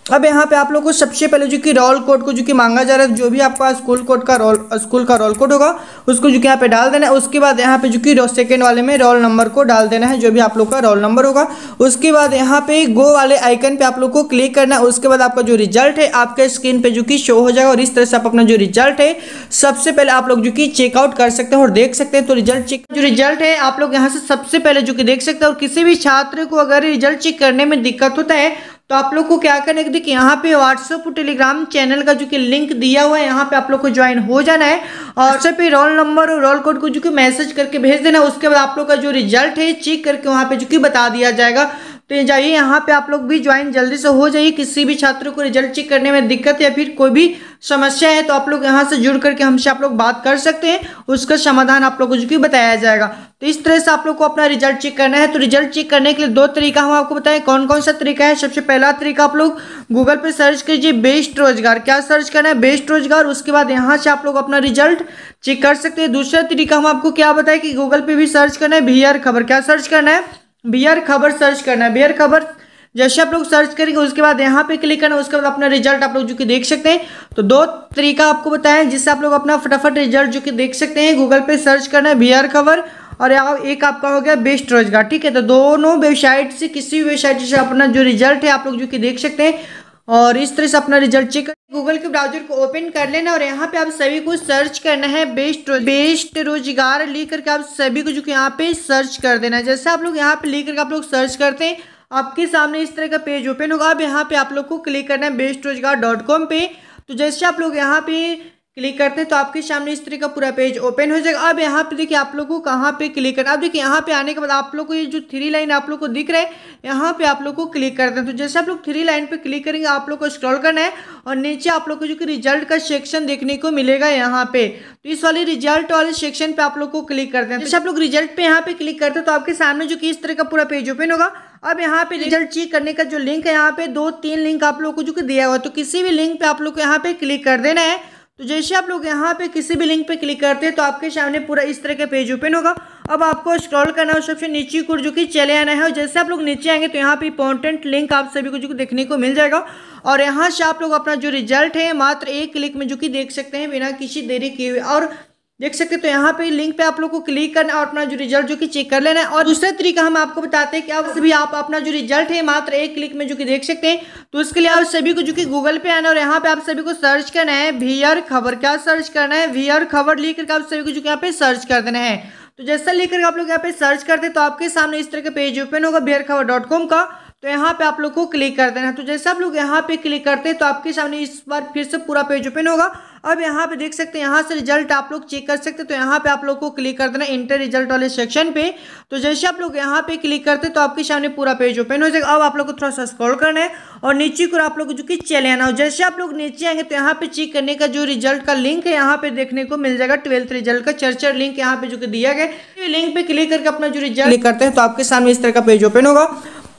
अब यहाँ पे आप लोग को सबसे पहले जो कि रोल कोड को जो कि मांगा जा रहा है, जो भी आपका स्कूल कोड का रोल स्कूल का रोल कोड होगा, उसको जो कि यहाँ पे डाल देना है। उसके बाद यहाँ पे जो कि सेकेंड वाले में रोल नंबर को डाल देना है, जो भी आप लोग का रोल नंबर होगा। उसके बाद यहाँ पे गो वाले आइकन पे आप लोग को क्लिक करना है। उसके बाद आपका जो रिज़ल्ट है, आपके स्क्रीन पर जो कि शो हो जाएगा और इस तरह से आप अपना जो रिज़ल्ट है, सबसे पहले आप लोग जो कि चेकआउट कर सकते हैं और देख सकते हैं। तो रिज़ल्ट चेक जो रिज़ल्ट है, आप लोग यहाँ से सबसे पहले जो कि देख सकते हैं और किसी भी छात्र को अगर रिज़ल्ट चेक करने में दिक्कत होता है तो आप लोग को क्या करना है देखिए यहाँ पे व्हाट्सअप और टेलीग्राम चैनल का जो कि लिंक दिया हुआ है यहाँ पे आप लोग को ज्वाइन हो जाना है। और व्हाट्सएप पे रोल नंबर और रोल कोड को जो कि मैसेज करके भेज देना उसके बाद आप लोग का जो रिज़ल्ट है चेक करके वहाँ पे जो कि बता दिया जाएगा। तो जाइए यहाँ पे आप लोग भी ज्वाइन जल्दी से हो जाइए। किसी भी छात्र को रिज़ल्ट चेक करने में दिक्कत या फिर कोई भी समस्या है तो आप लोग यहाँ से जुड़ करके हमसे आप लोग बात कर सकते हैं। उसका समाधान आप लोगों को जो कि बताया जाएगा। तो इस तरह से आप लोग को अपना रिज़ल्ट चेक करना है। तो रिज़ल्ट चेक करने के लिए दो तरीका हम आपको बताएँ। कौन कौन सा तरीका है? सबसे पहला तरीका आप लोग गूगल पे सर्च कीजिए बेस्ट रोज़गार। क्या सर्च करना है? बेस्ट रोज़गार। उसके बाद यहाँ से आप लोग अपना रिज़ल्ट चेक कर सकते हैं। दूसरा तरीका हम आपको क्या बताएँ कि गूगल पे भी सर्च करना है। बी खबर। क्या सर्च करना है? बियर खबर सर्च करना है। बियर खबर जैसे आप लोग सर्च करेंगे उसके बाद यहाँ पे क्लिक करना उसके बाद अपना रिज़ल्ट आप लोग जो कि देख सकते हैं। तो दो तरीका आपको बताया जिससे आप लोग अपना फटाफट रिज़ल्ट जो कि देख सकते हैं। गूगल पे सर्च करना है बियर खबर और एक आपका हो गया बेस्ट रोज़गार ठीक है? तो दोनों वेबसाइट से किसी भी वेबसाइट से अपना जो रिज़ल्ट है आप लोग जो कि देख सकते हैं। और इस तरह से अपना रिज़ल्ट चेक गूगल के ब्राउज़र को ओपन कर लेना और यहाँ पे आप सभी को सर्च करना है बेस्ट रोज, बेस्ट रोज़गार लिख करके आप सभी को जो कि यहाँ पे सर्च कर देना है। जैसे आप लोग यहाँ पे लिख करके आप लोग सर्च करते हैं आपके सामने इस तरह का पेज ओपन होगा। अब यहाँ पे आप लोग को क्लिक करना है बेस्ट रोज़गार डॉट कॉम पे। तो जैसे आप लोग यहाँ पे क्लिक करते हैं तो आपके सामने इस तरह का पूरा पेज ओपन हो जाएगा। अब यहाँ पे देखिए आप लोग को कहाँ पे क्लिक करना अब देखिए यहाँ पे आने के बाद आप लोग को ये जो थ्री लाइन आप लोग को दिख रहा है, यहाँ पे आप लोग को क्लिक करते हैं तो जैसे आप लोग थ्री लाइन पे क्लिक करेंगे, आप लोग को स्क्रॉल करना है और नीचे आप लोग को जो कि रिज़ल्ट का सेक्शन देखने को मिलेगा यहाँ पे। तो इस वाले रिज़ल्ट वाले सेक्शन पे आप लोग को क्लिक करते हैं जैसे आप लोग रिज़ल्ट पे यहाँ पे क्लिक करते हैं तो आपके सामने जो कि इस तरह का पूरा पेज ओपन होगा। अब यहाँ पे रिज़ल्ट चेक करने का जो लिंक है, यहाँ पे दो तीन लिंक आप लोग को जो कि दिया हुआ तो किसी भी लिंक पे आप लोग को यहाँ पे क्लिक कर देना है। तो जैसे आप लोग यहाँ पे किसी भी लिंक पे क्लिक करते हैं तो आपके सामने पूरा इस तरह का पेज ओपन होगा। अब आपको स्क्रॉल करना है सबसे नीचे को जो कि चले आना है, और जैसे आप लोग नीचे आएँगे तो यहाँ पे इंपॉर्टेंट लिंक आप सभी को जो देखने को मिल जाएगा। और यहाँ से आप लोग अपना जो रिज़ल्ट है, मात्र एक क्लिक में जो कि देख सकते हैं, बिना किसी देरी किए हुए। और देख सकते हैं तो यहाँ पे लिंक पे आप लोग को क्लिक करना और अपना जो रिज़ल्ट जो कि चेक कर लेना है। और दूसरा तरीका हम आपको बताते हैं कि आप सभी आप अपना जो रिज़ल्ट है, मात्र एक क्लिक में जो कि देख सकते हैं तो उसके लिए आप सभी को जो कि गूगल पे आना और यहाँ पे आप सभी को सर्च करना है वी खबर क्या सर्च करना है वी खबर लिख करके आप सभी को जो कि यहाँ पे सर्च कर देना है। तो जैसा लिख करके आप लोग यहाँ पे सर्च करते तो आपके सामने इस तरह का पेज ओपन होगा बियर खबर डॉट कॉम का। तो यहाँ पे आप लोग को क्लिक कर देना है। तो जैसे आप लोग यहाँ पे क्लिक करते हैं तो आपके सामने इस बार फिर से पूरा पेज ओपन होगा। अब यहाँ पे देख सकते हैं, यहाँ से रिज़ल्ट आप लोग चेक कर सकते हैं। तो यहाँ पे आप लोग को क्लिक कर देना इंटर रिज़ल्ट वाले सेक्शन पे। तो जैसे आप लोग यहाँ पे क्लिक करते हैं तो आपके सामने पूरा पेज ओपन हो जाएगा। अब आप लोग को थोड़ा सा स्क्रॉल करना है और नीचे को आप लोग जो कि चले आना हो। जैसे आप लोग नीचे आएँगे तो यहाँ पे चेक करने का जो रिज़ल्ट का लिंक है, यहाँ पे देखने को मिल जाएगा ट्वेल्थ रिज़ल्ट का चर्चर लिंक यहाँ पे जो कि दिया गया लिंक पे क्लिक करके अपना जो रिज़ल्ट करते हैं तो आपके सामने इस तरह का पेज ओपन होगा।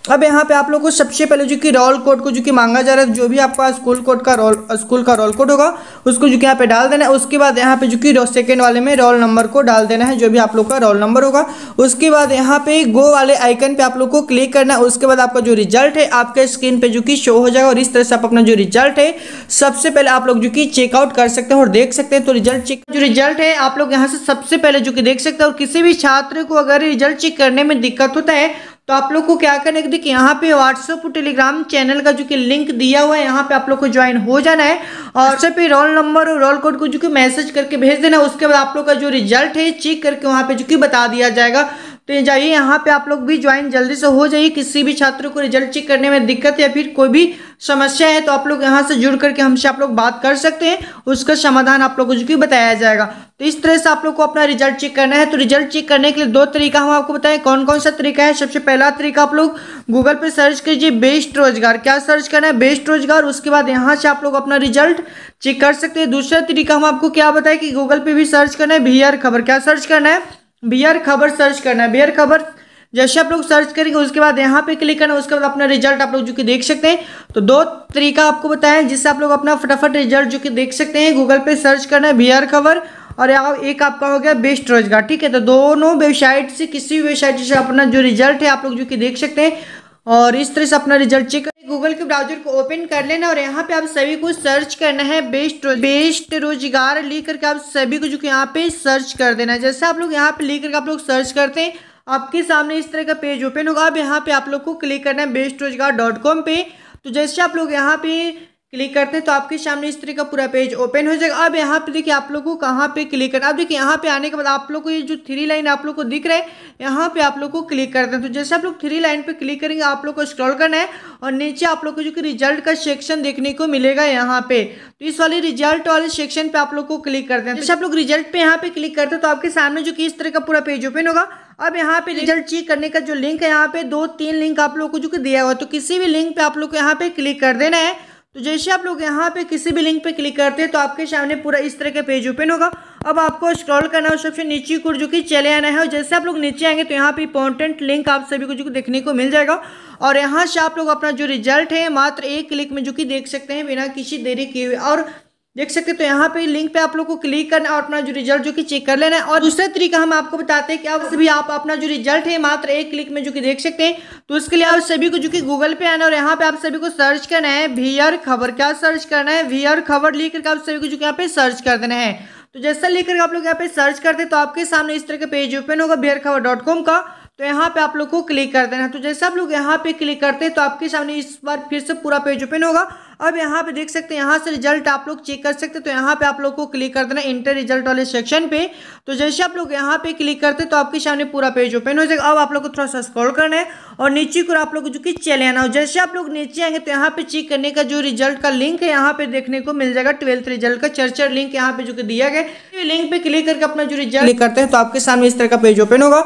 अब यहाँ पे आप लोग को सबसे पहले जो कि रोल कोड को जो कि मांगा जा रहा है, जो भी आपका स्कूल कोड का रोल स्कूल का रोल कोड होगा, उसको जो कि यहाँ पे डाल देना है। उसके बाद यहाँ पे जो कि सेकेंड वाले में रोल नंबर को डाल देना है, जो भी आप लोग का रोल नंबर होगा। उसके बाद यहाँ पे गो वाले आइकन पे आप लोग को क्लिक करना है। उसके बाद आपका जो रिज़ल्ट है, आपके स्क्रीन पर जो कि शो हो जाएगा और इस तरह से आप अपना जो रिज़ल्ट है, सबसे पहले आप लोग जो कि चेकआउट कर सकते हैं और देख सकते हैं। तो रिज़ल्ट चेक जो रिज़ल्ट है, आप लोग यहाँ से सबसे पहले जो कि देख सकते हैं और किसी भी छात्र को अगर रिज़ल्ट चेक करने में दिक्कत होता है तो आप लोग को क्या करना है? देखिए यहाँ पे व्हाट्सअप टेलीग्राम चैनल का जो कि लिंक दिया हुआ है यहाँ पे आप लोग को ज्वाइन हो जाना है। और व्हाट्सएप पे रोल नंबर और रोल कोड को जो कि मैसेज करके भेज देना उसके बाद आप लोग का जो रिज़ल्ट है चेक करके वहाँ पे जो कि बता दिया जाएगा। तो जाइए, यहाँ पे आप लोग भी ज्वाइन जल्दी से हो जाइए, किसी भी छात्र को रिज़ल्ट चेक करने में दिक्कत या फिर कोई भी समस्या है तो आप लोग यहाँ से जुड़ करके हमसे आप लोग बात कर सकते हैं, उसका समाधान आप लोगों को बताया जाएगा। तो इस तरह से आप लोग को अपना रिज़ल्ट चेक करना है तो रिज़ल्ट चेक करने के लिए दो तरीका हम आपको बताएँ कौन कौन सा तरीका है? सबसे पहला तरीका आप लोग गूगल पे सर्च कीजिए बेस्ट रोज़गार। क्या सर्च करना है? बेस्ट रोज़गार, उसके बाद यहाँ से आप लोग अपना रिज़ल्ट चेक कर सकते हैं। दूसरा तरीका हम आपको क्या बताएँ कि गूगल पे भी सर्च करना है बिहार खबर। क्या सर्च करना है? बिहार खबर सर्च करना है। बिहार खबर जैसे आप लोग सर्च करेंगे, उसके बाद यहाँ पे क्लिक करना उसके बाद अपना रिज़ल्ट आप लोग जो कि देख सकते हैं। तो दो तरीका आपको बताया जिससे आप लोग अपना फटाफट रिज़ल्ट जो कि देख सकते हैं गूगल पे सर्च करना है बिहार खबर और एक आपका हो गया बेस्ट रोज़गार, ठीक है? तो दोनों वेबसाइट से, किसी भी वेबसाइट से अपना जो रिज़ल्ट है, आप लोग जो कि देख सकते हैं। और इस तरह से अपना रिज़ल्ट चेक गूगल के ब्राउज़र को ओपन कर लेना और यहाँ पे आप सभी को सर्च करना है बेस्ट बेस्ट रोज़गार लिख करके आप सभी को जो कि यहाँ पे सर्च कर देना है। जैसे आप लोग यहाँ पे लिख करके आप लोग सर्च करते हैं, आपके सामने इस तरह का पेज ओपन होगा। अब यहाँ पे आप लोग को क्लिक करना है बेस्ट रोज़गार डॉट कॉम पे। तो जैसे आप लोग यहाँ पे क्लिक करते हैं तो आपके सामने इस तरह का पूरा पेज ओपन हो जाएगा। अब यहाँ पे देखिए आप लोग को कहाँ पे क्लिक करना अब देखिए यहाँ पे आने के बाद आप लोग को ये जो थ्री लाइन आप लोग को दिख रहा है, यहाँ पे आप लोग को क्लिक करते हैं। तो जैसे आप लोग थ्री लाइन पे क्लिक करेंगे, आप लोग को स्क्रॉल करना है और नीचे आप लोग को जो कि रिज़ल्ट का सेक्शन देखने को मिलेगा यहाँ पे। तो इस वाले रिज़ल्ट वाले सेक्शन पे आप लोग को क्लिक करते हैं। जैसे आप लोग रिज़ल्ट पे यहाँ पे क्लिक करते हैं तो आपके सामने जो कि इस तरह का पूरा पेज ओपन होगा। अब यहाँ पे रिज़ल्ट चेक करने का जो लिंक है, यहाँ पे दो तीन लिंक आप लोग को जो कि दिया हुआ तो किसी भी लिंक पे आप लोग को यहाँ पे क्लिक कर देना है। तो जैसे आप लोग यहाँ पे किसी भी लिंक पे क्लिक करते हैं तो आपके सामने पूरा इस तरह का पेज ओपन होगा। अब आपको स्क्रॉल करना है, सबसे नीचे को जो कि चले आना है, और जैसे आप लोग नीचे आएँगे तो यहाँ पे इंपॉर्टेंट लिंक आप सभी को जो देखने को मिल जाएगा। और यहाँ से आप लोग अपना जो रिज़ल्ट है, मात्र एक क्लिक में जो कि देख सकते हैं, बिना किसी देरी किए हुए। और देख सकते तो यहाँ पे लिंक पे आप लोग को क्लिक करना है और अपना जो रिज़ल्ट जो कि चेक कर लेना है। और दूसरा तरीका हम आपको बताते हैं कि अब सभी आप अपना जो रिज़ल्ट है, मात्र एक क्लिक में जो कि देख सकते हैं तो उसके लिए आप सभी को जो कि गूगल पे आना और यहाँ पे आप सभी को सर्च करना है वीआर खबर क्या सर्च करना है वीआर खबर लिख करके आप सभी को जो कि यहाँ पे सर्च कर देना है। तो जैसा लिख करके आप लोग यहाँ पे सर्च करते तो आपके सामने इस तरह का पेज ओपन होगा बिहार खबर डॉट कॉम का। तो यहाँ पे आप लोग को क्लिक कर देना है। तो जैसे आप लोग यहाँ पे क्लिक करते हैं तो आपके सामने इस बार फिर से पूरा पेज ओपन होगा। अब यहाँ पे देख सकते हैं, यहाँ से रिज़ल्ट आप लोग चेक कर सकते हैं। तो यहाँ पे आप लोग को क्लिक कर देना इंटर रिज़ल्ट वाले सेक्शन पे। तो जैसे आप लोग यहाँ पे क्लिक करते तो आपके सामने पूरा पेज ओपन हो जाएगा। अब आप लोग को थोड़ा सा स्क्रॉल करना है और नीचे को आप लोग जो कि चले आना हो जैसे आप लोग नीचे आएँगे तो यहाँ पे चेक करने का जो रिज़ल्ट का लिंक है, यहाँ पे देखने को मिल जाएगा ट्वेल्थ रिज़ल्ट का। चर्चर लिंक यहाँ पे जो कि दिया गया लिंक पे क्लिक करके अपना जो रिज़ल्ट करते हैं तो आपके सामने इस तरह का पेज ओपन होगा।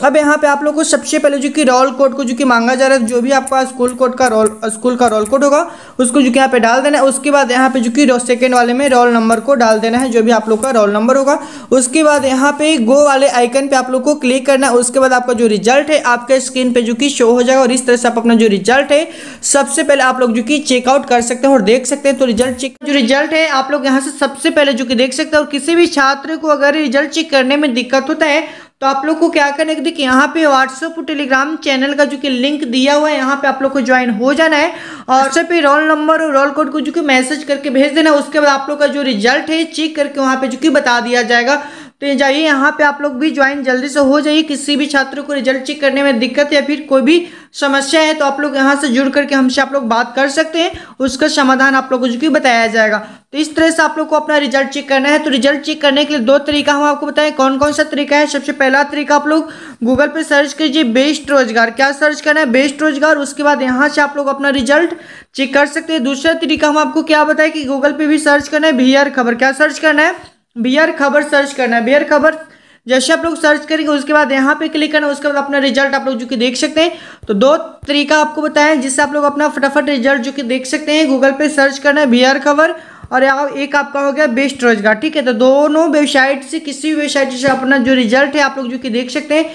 अब यहाँ पे आप लोग को सबसे पहले जो कि रोल कोड को जो कि मांगा जा रहा है, जो भी आपका स्कूल कोड का रोल स्कूल का रोल कोड होगा, उसको जो कि यहाँ पे डाल देना है। उसके बाद यहाँ पे जो कि सेकेंड वाले में रोल नंबर को डाल देना है, जो भी आप लोग का रोल नंबर होगा। उसके बाद यहाँ पे गो वाले आइकन पे आप लोग को क्लिक करना है। उसके बाद आपका जो रिज़ल्ट है, आपके स्क्रीन पर जो कि शो हो जाएगा और इस तरह से आप अपना जो रिज़ल्ट है, सबसे पहले आप लोग जो कि चेकआउट कर सकते हैं और देख सकते हैं। तो रिज़ल्ट चेक जो रिज़ल्ट है, आप लोग यहाँ से सबसे पहले जो कि देख सकते हैं और किसी भी छात्र को अगर रिज़ल्ट चेक करने में दिक्कत होता है तो आप लोग को क्या करना है देखिए यहाँ पे व्हाट्सअप और टेलीग्राम चैनल का जो कि लिंक दिया हुआ है यहाँ पे आप लोग को ज्वाइन हो जाना है। और सब पे रोल नंबर और रोल कोड को जो कि मैसेज करके भेज देना उसके बाद आप लोग का जो रिज़ल्ट है चेक करके वहाँ पे जो कि बता दिया जाएगा। तो जाइए, यहाँ पे आप लोग भी ज्वाइन जल्दी से हो जाइए, किसी भी छात्र को रिज़ल्ट चेक करने में दिक्कत या फिर कोई भी समस्या है तो आप लोग यहाँ से जुड़ करके हमसे आप लोग बात कर सकते हैं, उसका समाधान आप लोगों को बताया जाएगा। तो इस तरह से आप लोग को अपना रिज़ल्ट चेक करना है तो रिज़ल्ट चेक करने के लिए दो तरीका हम आपको बताएँ कौन कौन सा तरीका है? सबसे पहला तरीका आप लोग गूगल पे सर्च कीजिए बेस्ट रोज़गार। क्या सर्च करना है? बेस्ट रोज़गार, उसके बाद यहाँ से आप लोग अपना रिज़ल्ट चेक कर सकते हैं। दूसरा तरीका हम आपको क्या बताएँ कि गूगल पे भी सर्च करना है बी खबर। क्या सर्च करना है? बियर खबर सर्च करना है, बियर खबर। जैसे आप लोग सर्च करेंगे, उसके बाद यहाँ पे क्लिक करना, उसके बाद अपना रिज़ल्ट आप लोग जो कि देख सकते हैं। तो दो तरीका आपको बताया जिससे आप लोग अपना फटाफट रिज़ल्ट जो कि देख सकते हैं। गूगल पे सर्च करना है, बियर खबर, और एक आपका हो गया बेस्ट रोज़गार, ठीक है? तो दोनों वेबसाइट से, किसी भी वेबसाइट से अपना जो रिज़ल्ट है, आप लोग जो कि देख सकते हैं।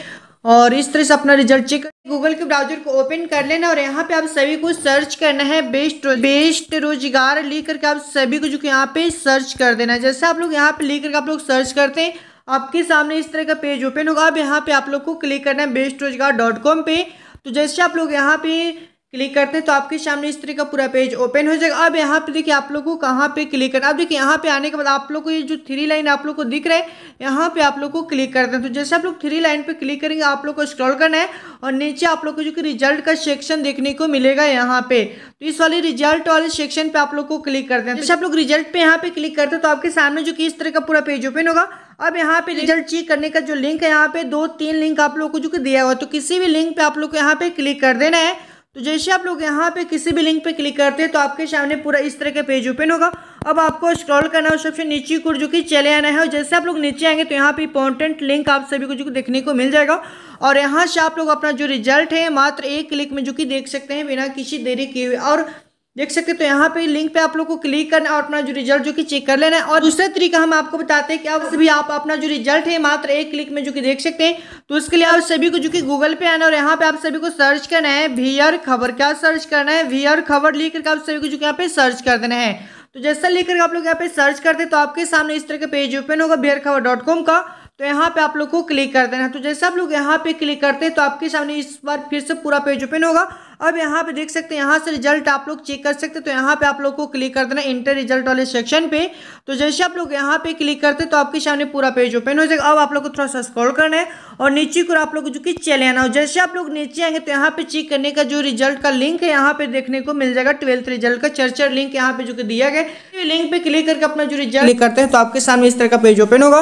और इस तरह से अपना रिज़ल्ट चेक गूगल के ब्राउज़र को ओपन कर लेना और यहाँ पे आप सभी को सर्च करना है बेस्ट बेस्ट रोज़गार लिख करके आप सभी को जो कि यहाँ पे सर्च कर देना है। जैसे आप लोग यहाँ पे लिख करके आप लोग सर्च करते हैं, आपके सामने इस तरह का पेज ओपन होगा। अब यहाँ पे आप लोग को क्लिक करना है बेस्ट रोज़गार डॉट कॉम पे। तो जैसे आप लोग यहाँ पे क्लिक करते हैं तो आपके सामने इस तरह का पूरा पेज ओपन हो जाएगा। अब यहाँ पे देखिए आप लोग को कहाँ पे क्लिक करना अब देखिए यहाँ पे आने के बाद आप लोग को ये जो थ्री लाइन आप लोग को दिख रहा है, यहाँ पे आप लोग को क्लिक करते हैं। तो जैसे आप लोग थ्री लाइन पे क्लिक करेंगे, आप लोग को स्क्रॉल करना है और नीचे आप लोग को जो कि रिज़ल्ट का सेक्शन देखने को मिलेगा यहाँ पे। तो इस वाले रिज़ल्ट वाले सेक्शन पे आप लोग को क्लिक करते हैं। जैसे आप लोग रिज़ल्ट पे यहाँ पे क्लिक करते हैं तो आपके सामने जो कि इस तरह का पूरा पेज ओपन होगा। अब यहाँ पे रिज़ल्ट चेक करने का जो लिंक है, यहाँ पे दो तीन लिंक आप लोग को जो कि दिया हुआ तो किसी भी लिंक पे आप लोग को यहाँ पे क्लिक कर देना है। तो जैसे आप लोग यहाँ पे किसी भी लिंक पे क्लिक करते हैं तो आपके सामने पूरा इस तरह का पेज ओपन होगा। अब आपको स्क्रॉल करना है सबसे नीचे को जो कि चले आना है, और जैसे आप लोग नीचे आएँगे तो यहाँ पे इंपॉर्टेंट लिंक आप सभी को जो देखने को मिल जाएगा। और यहाँ से आप लोग अपना जो रिज़ल्ट है, मात्र एक क्लिक में जो कि देख सकते हैं, बिना किसी देरी किए हुए। और देख सकते हैं तो यहाँ पे लिंक पे आप लोग को क्लिक करना और अपना जो रिज़ल्ट जो कि चेक कर लेना है। और दूसरा तरीका हम आपको बताते हैं कि आप सभी, आप अपना जो रिज़ल्ट है मात्र एक क्लिक में जो कि देख सकते हैं। तो उसके लिए आप सभी को जो कि गूगल पे आना और यहाँ पे आप सभी को सर्च करना है वी खबर क्या सर्च करना है। वी खबर लिख करके आप सभी को जो कि यहाँ पे सर्च कर देना है। तो जैसा लिख करके आप लोग यहाँ पे सर्च करते तो आपके सामने इस तरह का पेज ओपन होगा बियर खबर डॉट कॉम का। तो यहाँ पे आप लोग को क्लिक कर देना है। तो जैसे आप लोग यहाँ पे क्लिक करते हैं तो आपके सामने इस बार फिर से पूरा पेज ओपन होगा। अब यहाँ पे देख सकते हैं, यहाँ से रिज़ल्ट आप लोग चेक कर सकते हैं। तो यहाँ पे आप लोग को क्लिक कर देना इंटर रिज़ल्ट वाले सेक्शन पे। तो जैसे आप लोग यहाँ पे क्लिक करते हैं तो आपके सामने पूरा पेज ओपन हो जाएगा। अब आप लोग को थोड़ा सा स्क्रॉल करना है और नीचे को आप लोग जो कि चले आना हो जैसे आप लोग नीचे आएँगे तो यहाँ पे चेक करने का जो रिज़ल्ट का लिंक है, यहाँ पे देखने को मिल जाएगा ट्वेल्थ रिज़ल्ट का। चर्चर लिंक यहाँ पे जो कि दिया गया लिंक पे क्लिक करके अपना जो रिज़ल्ट क्लिक करते हैं तो आपके सामने इस तरह का पेज ओपन होगा।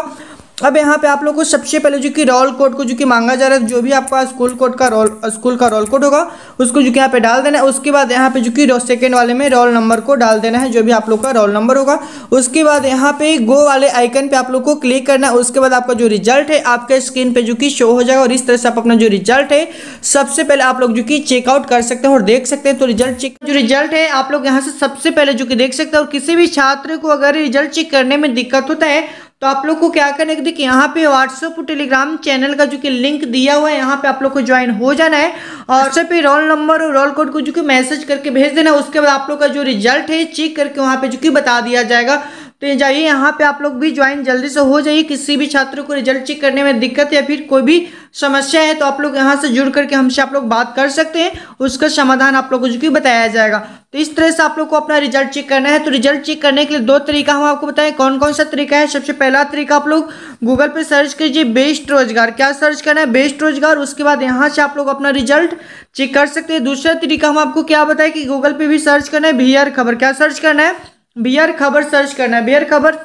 अब यहाँ पे आप लोग को सबसे पहले जो कि रोल कोड को जो कि मांगा जा रहा है, जो भी आपका स्कूल कोड का रोल स्कूल का रोल कोड होगा, उसको जो कि यहाँ पे डाल देना है। उसके बाद यहाँ पे जो कि सेकेंड वाले में रोल नंबर को डाल देना है, जो भी आप लोग का रोल नंबर होगा। उसके बाद यहाँ पे गो वाले आइकन पे आप लोग को क्लिक करना है। उसके बाद आपका जो रिज़ल्ट है, आपके स्क्रीन पर जो कि शो हो जाएगा और इस तरह से आप अपना जो रिज़ल्ट है, सबसे पहले आप लोग जो कि चेकआउट कर सकते हैं और देख सकते हैं। तो रिज़ल्ट चेक जो रिज़ल्ट है, आप लोग यहाँ से सबसे पहले जो कि देख सकते हैं और किसी भी छात्र को अगर रिज़ल्ट चेक करने में दिक्कत होता है तो आप लोग को क्या करना है देखिए, यहाँ पे व्हाट्सअप और टेलीग्राम चैनल का जो कि लिंक दिया हुआ है, यहाँ पे आप लोग को ज्वाइन हो जाना है। और व्हाट्सएप पे रोल नंबर और रोल कोड को जो कि मैसेज करके भेज देना, उसके बाद आप लोग का जो रिज़ल्ट है चेक करके वहाँ पे जो कि बता दिया जाएगा। तो जाइए, यहाँ पे आप लोग भी ज्वाइन जल्दी से हो जाइए। किसी भी छात्र को रिज़ल्ट चेक करने में दिक्कत या फिर कोई भी समस्या है तो आप लोग यहाँ से जुड़ करके हमसे आप लोग बात कर सकते हैं। उसका समाधान आप लोगों को बताया जाएगा। तो इस तरह से आप लोग को अपना रिज़ल्ट चेक करना है। तो रिज़ल्ट चेक करने के लिए दो तरीका हम आपको बताएँ। कौन कौन सा तरीका है? सबसे पहला तरीका आप लोग गूगल पे सर्च कीजिए बेस्ट रोज़गार। क्या सर्च करना है? बेस्ट रोज़गार। उसके बाद यहाँ से आप लोग अपना रिज़ल्ट चेक कर सकते हैं। दूसरा तरीका हम आपको क्या बताएँ कि गूगल पे भी सर्च करना है। बी खबर। क्या सर्च करना है? बियर खबर सर्च करना है। बियर खबर,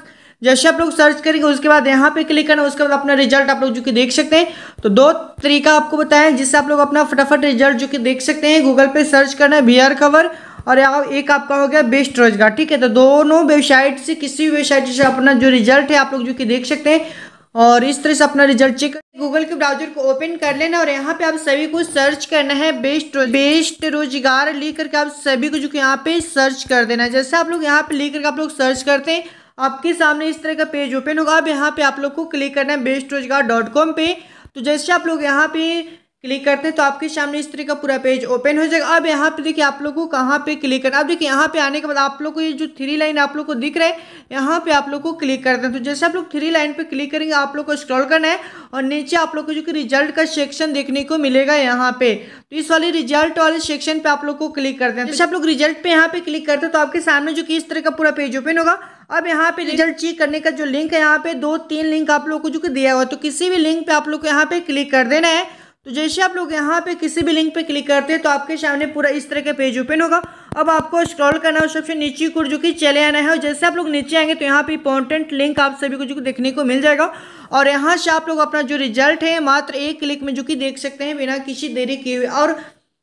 जैसे आप लोग सर्च करेंगे, उसके बाद यहाँ पे क्लिक करना उसके बाद अपना रिज़ल्ट आप लोग जो कि देख सकते हैं। तो दो तरीका आपको बताया जिससे आप लोग अपना फटाफट रिज़ल्ट जो कि देख सकते हैं गूगल पे सर्च करना है, बियर खबर, और एक आपका हो गया बेस्ट रोज़गार, ठीक है? तो दोनों वेबसाइट से, किसी भी वेबसाइट से अपना जो रिज़ल्ट है, आप लोग जो कि देख सकते हैं। और इस तरह से अपना रिज़ल्ट चेक गूगल के ब्राउज़र को ओपन कर लेना और यहाँ पे आप सभी को सर्च करना है बेस्ट बेस्ट रोज़गार लिख करके आप सभी को जो कि यहाँ पे सर्च कर देना है। जैसे आप लोग यहाँ पे लिख करके आप लोग सर्च करते हैं, आपके सामने इस तरह का पेज ओपन होगा। अब यहाँ पे आप लोग को क्लिक करना है बेस्ट रोज़गार डॉट कॉम पे। तो जैसे आप लोग यहाँ पे क्लिक करते हैं तो आपके सामने इस तरह का पूरा पेज ओपन हो जाएगा। अब यहाँ पे देखिए आप लोग को कहाँ पे क्लिक करना अब देखिए यहाँ पे आने के बाद आप लोग को ये जो थ्री लाइन आप लोग को दिख रहा है, यहाँ पे आप लोग को क्लिक करते हैं तो जैसे आप लोग थ्री लाइन पे क्लिक करेंगे, आप लोग को स्क्रॉल करना है और नीचे आप लोग को जो कि रिज़ल्ट का सेक्शन देखने को मिलेगा यहाँ पे। तो इस वाले रिज़ल्ट वाले सेक्शन पे आप लोग को क्लिक करते हैं जैसे आप लोग रिज़ल्ट पे यहाँ पे क्लिक करते हैं तो आपके सामने जो कि इस तरह का पूरा पेज ओपन होगा। अब यहाँ पे रिज़ल्ट चेक करने का जो लिंक है, यहाँ पे दो तीन लिंक आप लोग को जो कि दिया हुआ है। तो किसी भी लिंक पे आप लोग को यहाँ पे क्लिक कर देना है। तो जैसे आप लोग यहाँ पे किसी भी लिंक पे क्लिक करते हैं तो आपके सामने पूरा इस तरह का पेज ओपन होगा। अब आपको स्क्रॉल करना है सबसे नीचे को जो कि चले आना है, और जैसे आप लोग नीचे आएँगे तो यहाँ पे इंपॉर्टेंट लिंक आप सभी को जो देखने को मिल जाएगा। और यहाँ से आप लोग अपना जो रिज़ल्ट है, मात्र एक क्लिक में जो कि देख सकते हैं, बिना किसी देरी किए हुए। और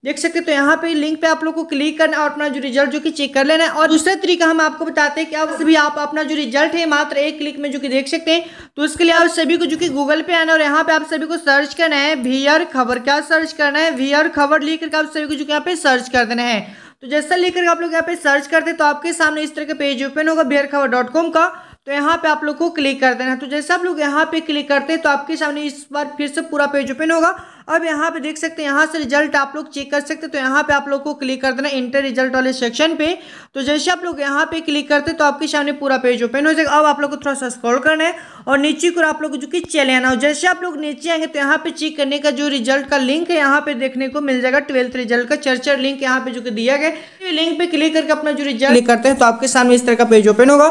देख सकते हैं तो यहाँ पे लिंक पे आप लोग को क्लिक करना और अपना जो रिज़ल्ट जो कि चेक कर लेना है। और दूसरा तरीका हम आपको बताते हैं कि आप सभी, आप अपना जो रिज़ल्ट है, मात्र एक क्लिक में जो कि देख सकते हैं तो उसके लिए आप सभी को जो कि गूगल पे आना और यहाँ पे आप सभी को सर्च करना है वी खबर क्या सर्च करना है वी खबर लिख करके आप सभी को जो कि यहाँ पे सर्च कर देना है। तो जैसा लिख करके आप लोग यहाँ पे सर्च करते तो आपके सामने इस तरह का पेज ओपन होगा बियर खबर डॉट कॉम का। तो यहाँ पे आप लोग को क्लिक कर देना है। तो जैसे आप लोग यहाँ पे क्लिक करते हैं तो आपके सामने इस बार फिर से पूरा पेज ओपन होगा। अब यहाँ पे देख सकते हैं, यहाँ से रिज़ल्ट आप लोग चेक कर सकते हैं। तो यहाँ पे आप लोग को क्लिक कर देना इंटर रिज़ल्ट वाले सेक्शन पे। तो जैसे आप लोग यहाँ पे क्लिक करते हैं तो आपके सामने पूरा पेज ओपन हो जाएगा। अब आप लोग को थोड़ा सा स्क्रॉल करना है और नीचे को आप लोग जो कि चले आना हो। जैसे आप लोग नीचे आएँगे तो यहाँ पे चेक करने का जो रिज़ल्ट का लिंक है, यहाँ पे देखने को मिल जाएगा ट्वेल्थ रिज़ल्ट का। चर्चर लिंक यहाँ पे जो कि दिया गया लिंक पे क्लिक करके अपना जो रिज़ल्ट करते हैं तो आपके सामने इस तरह का पेज ओपन होगा।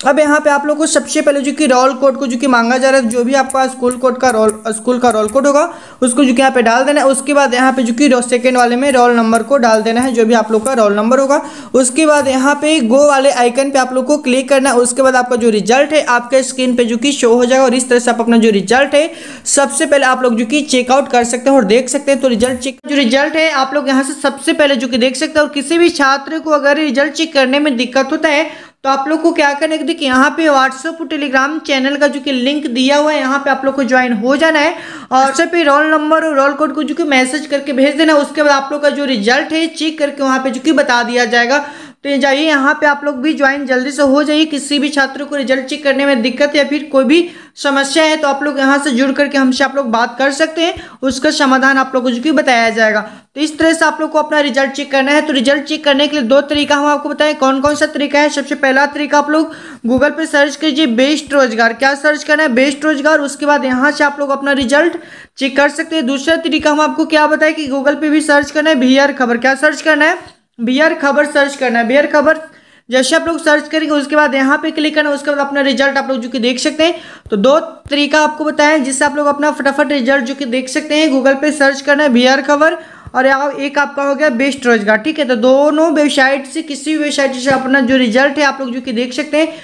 अब यहाँ पे आप लोग को सबसे पहले जो कि रोल कोड को जो कि मांगा जा रहा है, जो भी आपका स्कूल कोड का रोल स्कूल का रोल कोड होगा, उसको जो कि यहाँ पे डाल देना है। उसके बाद यहाँ पे जो कि सेकेंड वाले में रोल नंबर को डाल देना है, जो भी आप लोग का रोल नंबर होगा। उसके बाद यहाँ पे गो वाले आइकन पे आप लोग को क्लिक करना है। उसके बाद आपका जो रिज़ल्ट है, आपके स्क्रीन पर जो कि शो हो जाएगा और इस तरह से आप अपना जो रिज़ल्ट है, सबसे पहले आप लोग जो कि चेकआउट कर सकते हैं और देख सकते हैं। तो रिज़ल्ट चेक जो रिज़ल्ट है, आप लोग यहाँ से सबसे पहले जो कि देख सकते हैं और किसी भी छात्र को अगर रिज़ल्ट चेक करने में दिक्कत होता है तो आप लोग को क्या करना है देखिए यहाँ पे व्हाट्सअप टेलीग्राम चैनल का जो कि लिंक दिया हुआ है यहाँ पे आप लोग को ज्वाइन हो जाना है। और सब पे रोल नंबर और रोल कोड को जो कि मैसेज करके भेज देना उसके बाद आप लोग का जो रिज़ल्ट है चेक करके वहाँ पे जो कि बता दिया जाएगा। तो जाइए, यहाँ पे आप लोग भी ज्वाइन जल्दी से हो जाइए। किसी भी छात्र को रिज़ल्ट चेक करने में दिक्कत या फिर कोई भी समस्या है तो आप लोग यहाँ से जुड़ करके हमसे आप लोग बात कर सकते हैं। उसका समाधान आप लोगों को बताया जाएगा। तो इस तरह से आप लोग को अपना रिज़ल्ट चेक करना है। तो रिज़ल्ट चेक करने के लिए दो तरीका हम आपको बताएँ। कौन कौन सा तरीका है? सबसे पहला तरीका आप लोग गूगल पे सर्च कीजिए बेस्ट रोज़गार। क्या सर्च करना है? बेस्ट रोज़गार। उसके बाद यहाँ से आप लोग अपना रिज़ल्ट चेक कर सकते हैं। दूसरा तरीका हम आपको क्या बताएँ कि गूगल पे भी सर्च करना है। बी खबर। क्या सर्च करना है? बियर खबर सर्च करना है, बियर खबर। जैसे आप लोग सर्च करेंगे, उसके बाद यहाँ पे क्लिक करना उसके बाद अपना रिज़ल्ट आप लोग जो कि देख सकते हैं। तो दो तरीका आपको बताया जिससे आप लोग अपना फटाफट रिज़ल्ट जो कि देख सकते हैं गूगल पे सर्च करना है, बियर खबर। और एक आपका हो गया बेस्ट रोज़गार, ठीक है? तो दोनों वेबसाइट से, किसी भी वेबसाइट से अपना जो रिज़ल्ट है, आप लोग जो कि देख सकते हैं।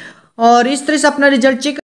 और इस तरह से अपना रिज़ल्ट चेक